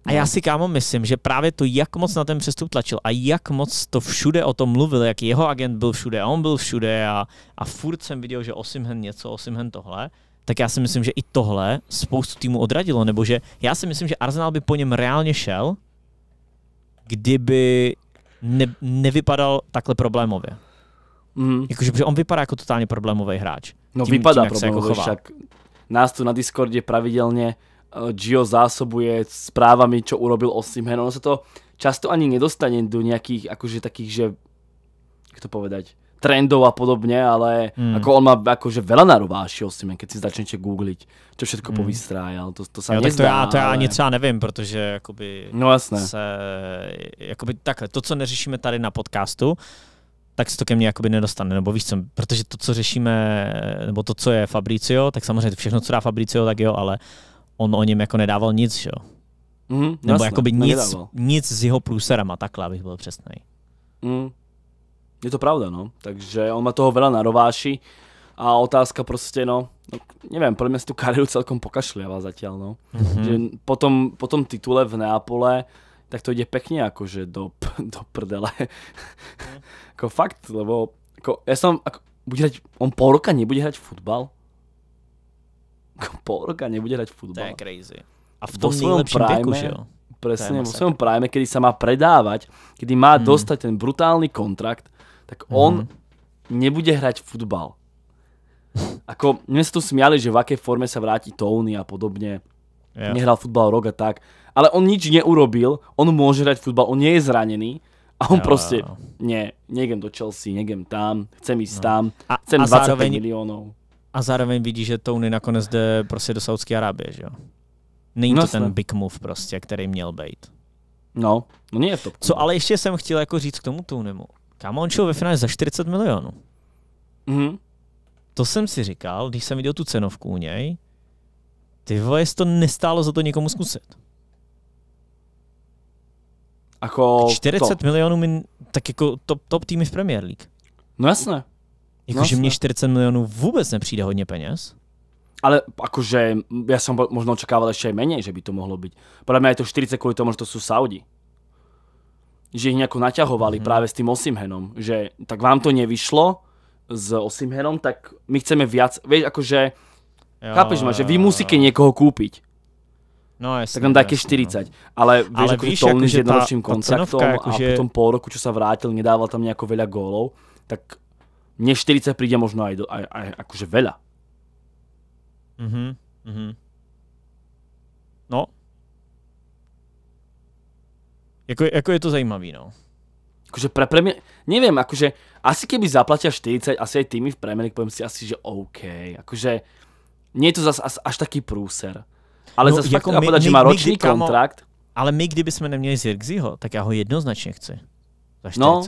A No. já si kámo myslím, že právě to, jak moc na ten přestup tlačil a jak moc to všude o tom mluvil, jak jeho agent byl všude a on byl všude a, a furt jsem viděl, že Osimhen něco, Osimhen tohle, tak já si myslím, že i tohle spoustu týmu odradilo, nebo že já si myslím, že Arsenal by po něm reálně šel, kdyby ne, nevypadal takhle problémově. Mhm. Jakože, protože on vypadá jako totálně problémový hráč. No Tím- vypadá tím, jak se jako problémové, chová. však nás tu na Discorde pravidelne uh, Gio zásobuje správami, čo urobil Osimhen. Ono sa to často ani nedostane do nejakých, akože takých, že, jak to povedať, trendov a podobne, ale Hmm. ako on má akože veľa narováši Osimhen, keď si začnete googliť, čo všetko Hmm. povystrájal. To, to sa Jo, tak to nezdá, já, to já ale... ani třeba nevím, protože jakoby No jasné. se, jakoby takhle, to, co neřešíme tady na podcastu, tak se to ke mně jakoby nedostane, nebo víš co, protože to, co řešíme, nebo to, co je Fabricio, tak samozřejmě všechno, co dá Fabricio, tak jo, ale on o něm jako nedával nic, že jo. Mhm, Nebo jasné, jakoby nic, nedával. nic s jeho průserama, takhle, abych byl přesný. Mm. Je to pravda, no. Takže on má toho veľa na rováši a otázka proste, no, no neviem, podľa mňa si tú kariéru celkom pokašliava zatiaľ, no. Mhm. Že po tom, po tom titule v Neapole, tak to ide pekne akože do, do prdele. ako fakt, lebo ako, ja som, ako, bude hrať, on pol roka nebude hrať futbal? Ako pol roka nebude hrať To futbal. je crazy. A v tom svojom nejlepším prime že jo. Presne, To vo masakr. svojom prime, kedy sa má predávať, kedy má Hmm. dostať ten brutálny kontrakt, tak on Mhm. nebude hrať futbal. Ako, mne sa tu smiali, že v akej forme sa vráti Tony a podobne. Jo. Nehral futbal rok a tak. Ale on nič neurobil, on môže hrať futbal, on nie je zranený a on Jo, proste, jo. nie, nejdem do Chelsea, nejdem tam, chcem ísť No. tam, A, chcem a 25 zároveň, miliónov. a zároveň vidí, že Tony nakonec jde prostě do Saudské Arábie, že jo. Není No to ten big move prostě, který měl být. No, no nie je v top. Co ale ještě jsem chtěl jako říct k tomu Tonymu. Kámo, on šel ve finále za 40 milionů. Mhm. To jsem si říkal, když jsem viděl tu cenovku u něj, ty vole, to nestálo za to někomu zkusit. Ako 40 to. milionů, min, tak jako top, top týmy v Premier League. No jasné. Jakože No mně jasné. 40 milionů vůbec nepřijde hodně peněz. Ale akože ja som bol- možno očakával ešte aj menej, že by to mohlo byť. Podľa mňa je to 40 kvôli tomu, že to sú Saudi. Že ich nejako naťahovali Mhm. mm-hmm. práve s tým Osimhenom. Že tak vám to nevyšlo s Osimhenom, tak my chceme viac. Vieš, akože, Jo, chápeš ma, že vy musíte niekoho kúpiť. No, jasný, Tak nám dáte jasný, 40. Ale vieš, Ale akože víš, Tony akože s jednoročným kontraktom a akože- potom pol roku, čo sa vrátil, nedával tam nejako veľa gólov, tak mne 40 príde možno aj, do, aj, aj akože veľa. Mhm, mhm. No. Jako, jako je to zajímavý, no. Akože pre Premier... Neviem, akože asi keby zaplatia 40, asi aj týmy v Premier League, poviem si asi, že OK. Akože nie je to zase až, až taký prúser. Ale no, zase jako fakt my, povedať, my, že má ročný my, kontrakt. Ale my, kdyby jsme neměli Zirkziho, tak já ho jednoznačně chci. Za 40. No,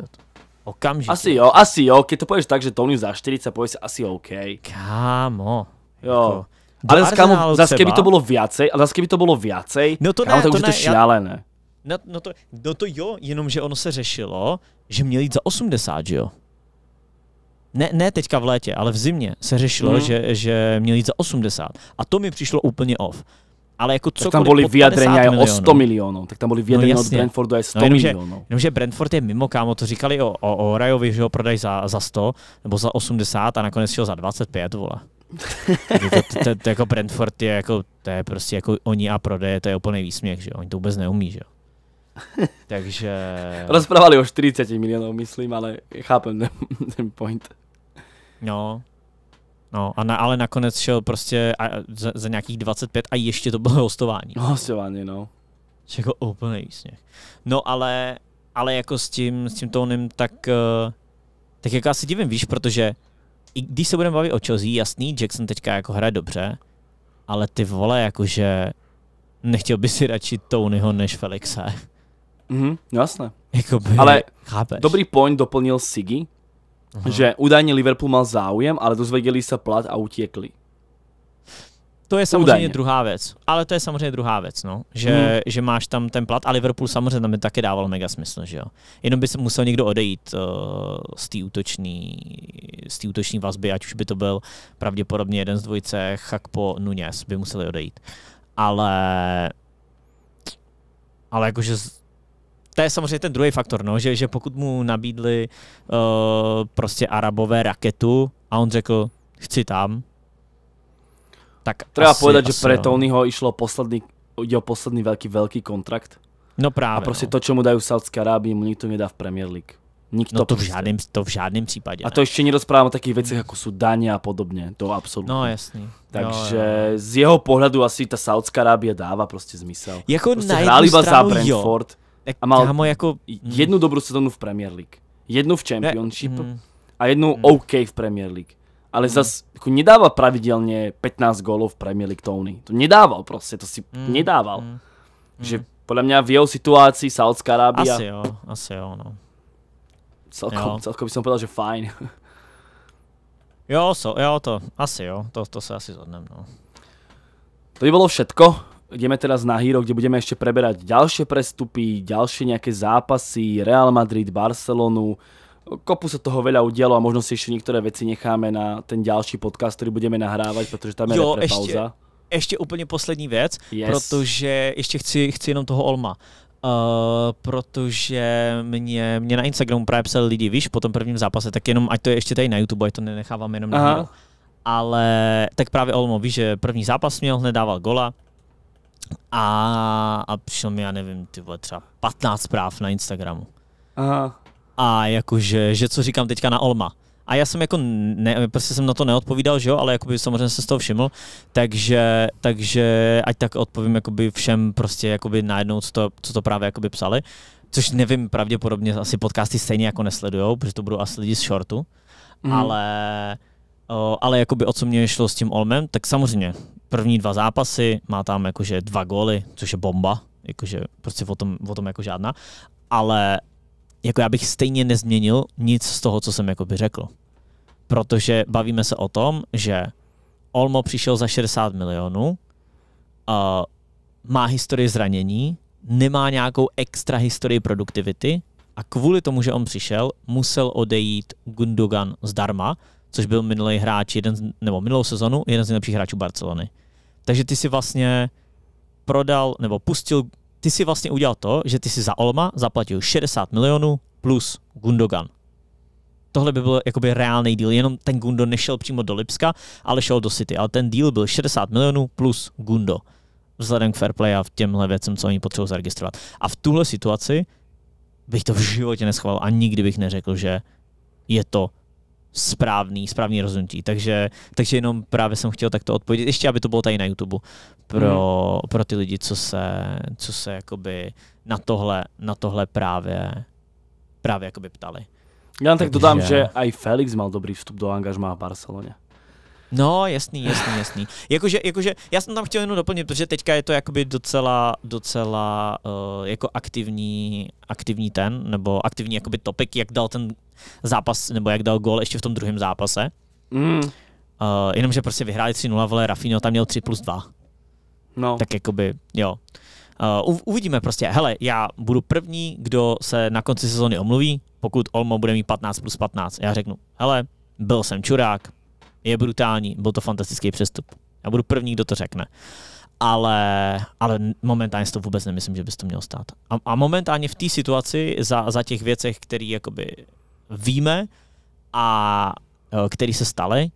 Okamžite. Asi jo, asi jo. Keď to povieš tak, že Tony za 40, povieš si asi OK. Kámo. Jo. Jako, ale zase, kámo, zase keby to bolo viacej, ale zase keby to bolo viacej, no to kámo, ne, tak to už ne, je to šialené. Ja... No, no, to, no to jo, jenomže ono se řešilo, že měl jít za 80, že jo? Ne, ne teďka v létě, ale v zimě se řešilo, mm. že, že měl jít za 80. A to mi přišlo úplně off. Ale jako tak tam boli vyjadrenia aj o 100 miliónov. Tak tam boli vyjadrenia no, od Brentfordu aj 100 no, jenomže, miliónov. Jenomže Brentford je mimo, kámo, to říkali o, o, o Rajovi, že ho prodají za, za 100 nebo za 80 a nakonec šel za 25, vole. to, to, to, to, jako Brentford je jako, to je prostě jako oni a prodeje, to je úplný výsměch, že oni to vůbec neumí, že jo. Takže... Rozprávali o 40 miliónov, myslím, ale chápem ten, ten point. No, No, a na, ale nakonec šel prostě a, za, za nějakých 25 a ještě to bylo hostování. Hostování, no. Jako úplný výsměch. No ale, ale jako s tím, s tím tónem, tak, uh, tak jako asi divím, víš, protože i když se budeme bavit o Chelsea, jasný, Jackson teďka jako hraje dobře, ale ty vole, jakože nechtěl by si radši Tonyho než Felixe. Mhm, jasné. Jakoby, ale chápeš. dobrý point doplnil Sigi, Aha. že údajne Liverpool mal záujem, ale dozvedeli sa plat a utiekli. To je samozřejmě Údajně. druhá věc. Ale to je samozřejmě druhá věc, no. Že, hmm. že máš tam ten plat a Liverpool samozřejmě tam by taky dával mega smysl, že jo. Jenom by se musel někdo odejít uh, z té útoční, z té útoční vazby, ať už by to byl pravděpodobně jeden z dvojice Chakpo Nunes by museli odejít. Ale ale jakože to je samozřejmě ten druhý faktor, no, že, že pokud mu nabídli uh, prostě arabové raketu a on řekl, chci tam, tak Treba asi, povedať, asi, že pre Tonyho išlo posledný, ide o posledný veľký, veľký kontrakt. No právě. A prostě no. to, čo mu dajú Saudské Arábii, mu nikto nedá v Premier League. Nikto no to v, žádném, to v žádném případě. A to ne. ještě nerozprávám o takých veciach, ako sú dania a podobně. To absolutně. No jasný. Takže jo, jo. z jeho pohľadu asi ta Saudská Arábia dáva prostě zmysel. Jako prostě na jednu stranu, za Brentford. Jo a mal kámo, jako... jednu dobrú sezónu v Premier League, jednu v Championship ne, mm. a jednu mm. OK v Premier League. Ale mm. zas ako nedáva pravidelne 15 gólov v Premier League Tony. To nedával proste, to si mm. nedával. Mm. Že podľa mňa v jeho situácii Saudská Arábia... Asi jo, asi jo, no. Celkom, jo. celkom by som povedal, že fajn. jo, so, jo, to, asi jo, to, to sa asi zhodnem, no. To by bolo všetko ideme teraz na Hero, kde budeme ešte preberať ďalšie prestupy, ďalšie nejaké zápasy, Real Madrid, Barcelonu. Kopu sa toho veľa udialo a možno si ešte niektoré veci necháme na ten ďalší podcast, ktorý budeme nahrávať, protože tam je jo, ešte, pauza. Ještě úplně poslední věc, yes. protože ještě chci, chci jenom toho Olma. Uh, protože mě, mě na Instagramu právě psali lidi, víš, po tom prvním zápase, tak jenom, ať to je ještě tady na YouTube, ať to nenechávám jenom Aha. na Hero. Ale tak právě Olmo, víš, že první zápas měl, hned dával gola, a, a přišlo mi, já nevím, ty vole, třeba 15 zpráv na Instagramu. Aha. A jakože, že co říkám teďka na Olma. A já jsem jako, ne, prostě jsem na to neodpovídal, že jo, ale jakoby samozřejmě se z toho všiml, takže, takže ať tak odpovím jakoby všem prostě jakoby najednou, co to, co to právě jakoby psali, což nevím, pravděpodobně asi podcasty stejně jako nesledujou, protože to budou asi lidi z shortu, mm. ale ale jakoby o co mě šlo s tím Olmem, tak samozřejmě první dva zápasy, má tam jakože dva góly, což je bomba, jakože prostě o tom, o tom jako žádná, ale jako já bych stejně nezměnil nic z toho, co jsem jakoby řekl. Protože bavíme se o tom, že Olmo přišel za 60 milionů, uh, má historii zranění, nemá nějakou extra historii produktivity a kvůli tomu, že on přišel, musel odejít Gundogan zdarma, což byl minulý hráč, jeden, nebo minulou sezonu, jeden z nejlepších hráčů Barcelony. Takže ty si vlastně prodal, nebo pustil, ty si vlastně udělal to, že ty si za Olma zaplatil 60 milionů plus Gundogan. Tohle by byl jakoby reálný deal, jenom ten Gundo nešel přímo do Lipska, ale šel do City. Ale ten deal byl 60 milionů plus Gundo. Vzhledem k fair play a v těmhle věcem, co oni potřebují zaregistrovat. A v tuhle situaci bych to v životě neschoval a nikdy bych neřekl, že je to správný, správný rozhodnutí. Takže, takže jenom právě jsem chtěl takto odpovědět, ještě aby to bylo tady na YouTube pro, hmm. pro ty lidi, co se, co se jakoby na tohle, na tohle právě právě jakoby ptali. Já tak dodám, že aj Felix mal dobrý vstup do angažmá v Barceloně. No, jasný, jasný, jasný. Jakože, jakože, já jsem tam chtěl jenom doplnit, protože teďka je to jakoby docela, docela uh, jako aktivní, aktivní ten, nebo aktivní jakoby topik, jak dal ten zápas, nebo jak dal gol ještě v tom druhém zápase. Mm. Uh, jenomže prostě vyhráli 3-0, vole, Rafinho tam měl 3 plus 2. No. Tak jakoby, jo. Uh, uvidíme prostě, hele, já budu první, kdo se na konci sezóny omluví, pokud Olmo bude mít 15 plus 15. Já řeknu, hele, byl jsem čurák, je brutální, byl to fantastický přestup. Já budu první, kdo to řekne. Ale, ale momentálně si to vůbec nemyslím, že bys to měl stát. A, a momentálně v té situaci, za, za těch věcech, které jakoby víme a e, které se staly,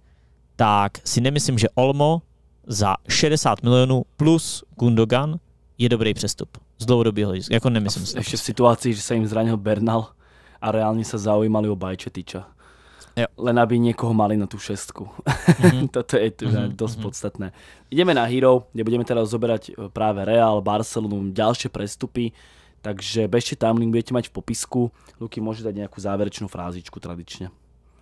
tak si nemyslím, že Olmo za 60 milionů plus Gundogan je dobrý přestup. Z dlouhodobého jako nemyslím si. Ještě v situaci, že se jim zranil Bernal a reálně se zaujímali o Bajčetiča. Jo. Len aby někoho mali na tu šestku. Mm-hmm. Toto je mm-hmm. dosť mm-hmm. podstatné. Ideme na Hero, kde budeme teda zoberať e, práve Real, Barcelonu, ďalšie prestupy. Takže bežte tam, link budete mať v popisku. Luky môže dať nejakú záverečnú frázičku tradičně.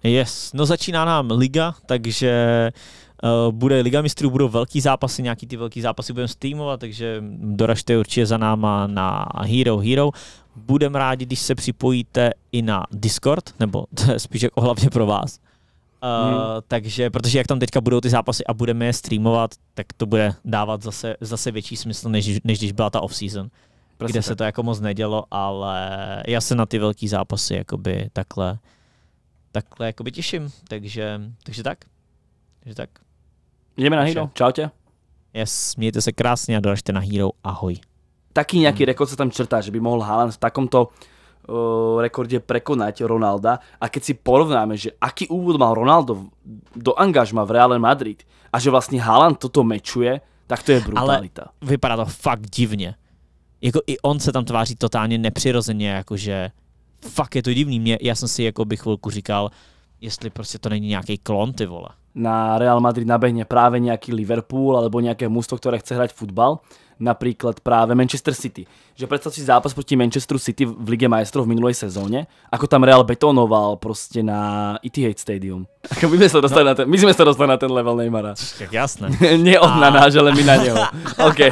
Yes, no začíná nám liga, takže uh, bude Liga mistrů, budou velký zápasy, nějaký ty velký zápasy budeme streamovat, takže doražte určitě za náma na Hero Hero. Budem rádi, když se připojíte i na Discord, nebo to je spíš jako hlavně pro vás. Uh, hmm. Takže, protože jak tam teďka budou ty zápasy a budeme je streamovat, tak to bude dávat zase, zase větší smysl, než, než když byla ta off-season, Prostě kde tak. se to jako moc nedělo, ale já se na ty velký zápasy jakoby takhle, takhle jakoby těším, takže, takže tak. Takže tak. Jdeme na Hero, čau tě. Yes, mějte se krásně a doražte na Hero, ahoj taký nejaký hmm. rekord sa tam črtá, že by mohol Haaland v takomto uh, rekorde prekonať Ronalda. A keď si porovnáme, že aký úvod mal Ronaldo do angažma v Real Madrid a že vlastně Haaland toto mečuje, tak to je brutalita. Ale vypadá to fakt divně. Jako i on se tam tváří totálně nepřirozeně, jakože fakt je to divný. Mě, já jsem si jako bych chvilku říkal, jestli prostě to není nějaký klon, ty vole. Na Real Madrid nabehne práve nejaký Liverpool alebo nejaké mužstvo, ktoré chce hrať futbal napríklad práve Manchester City. Že predstav si zápas proti Manchesteru City v Lige majstrov v minulej sezóne, ako tam Real betonoval proste na Etihad Stadium. Ako my sme sa dostali, no. na ten, my sme sa dostali na ten level Neymara. Tak jasné. Nie on na náš, ale my na neho. OK.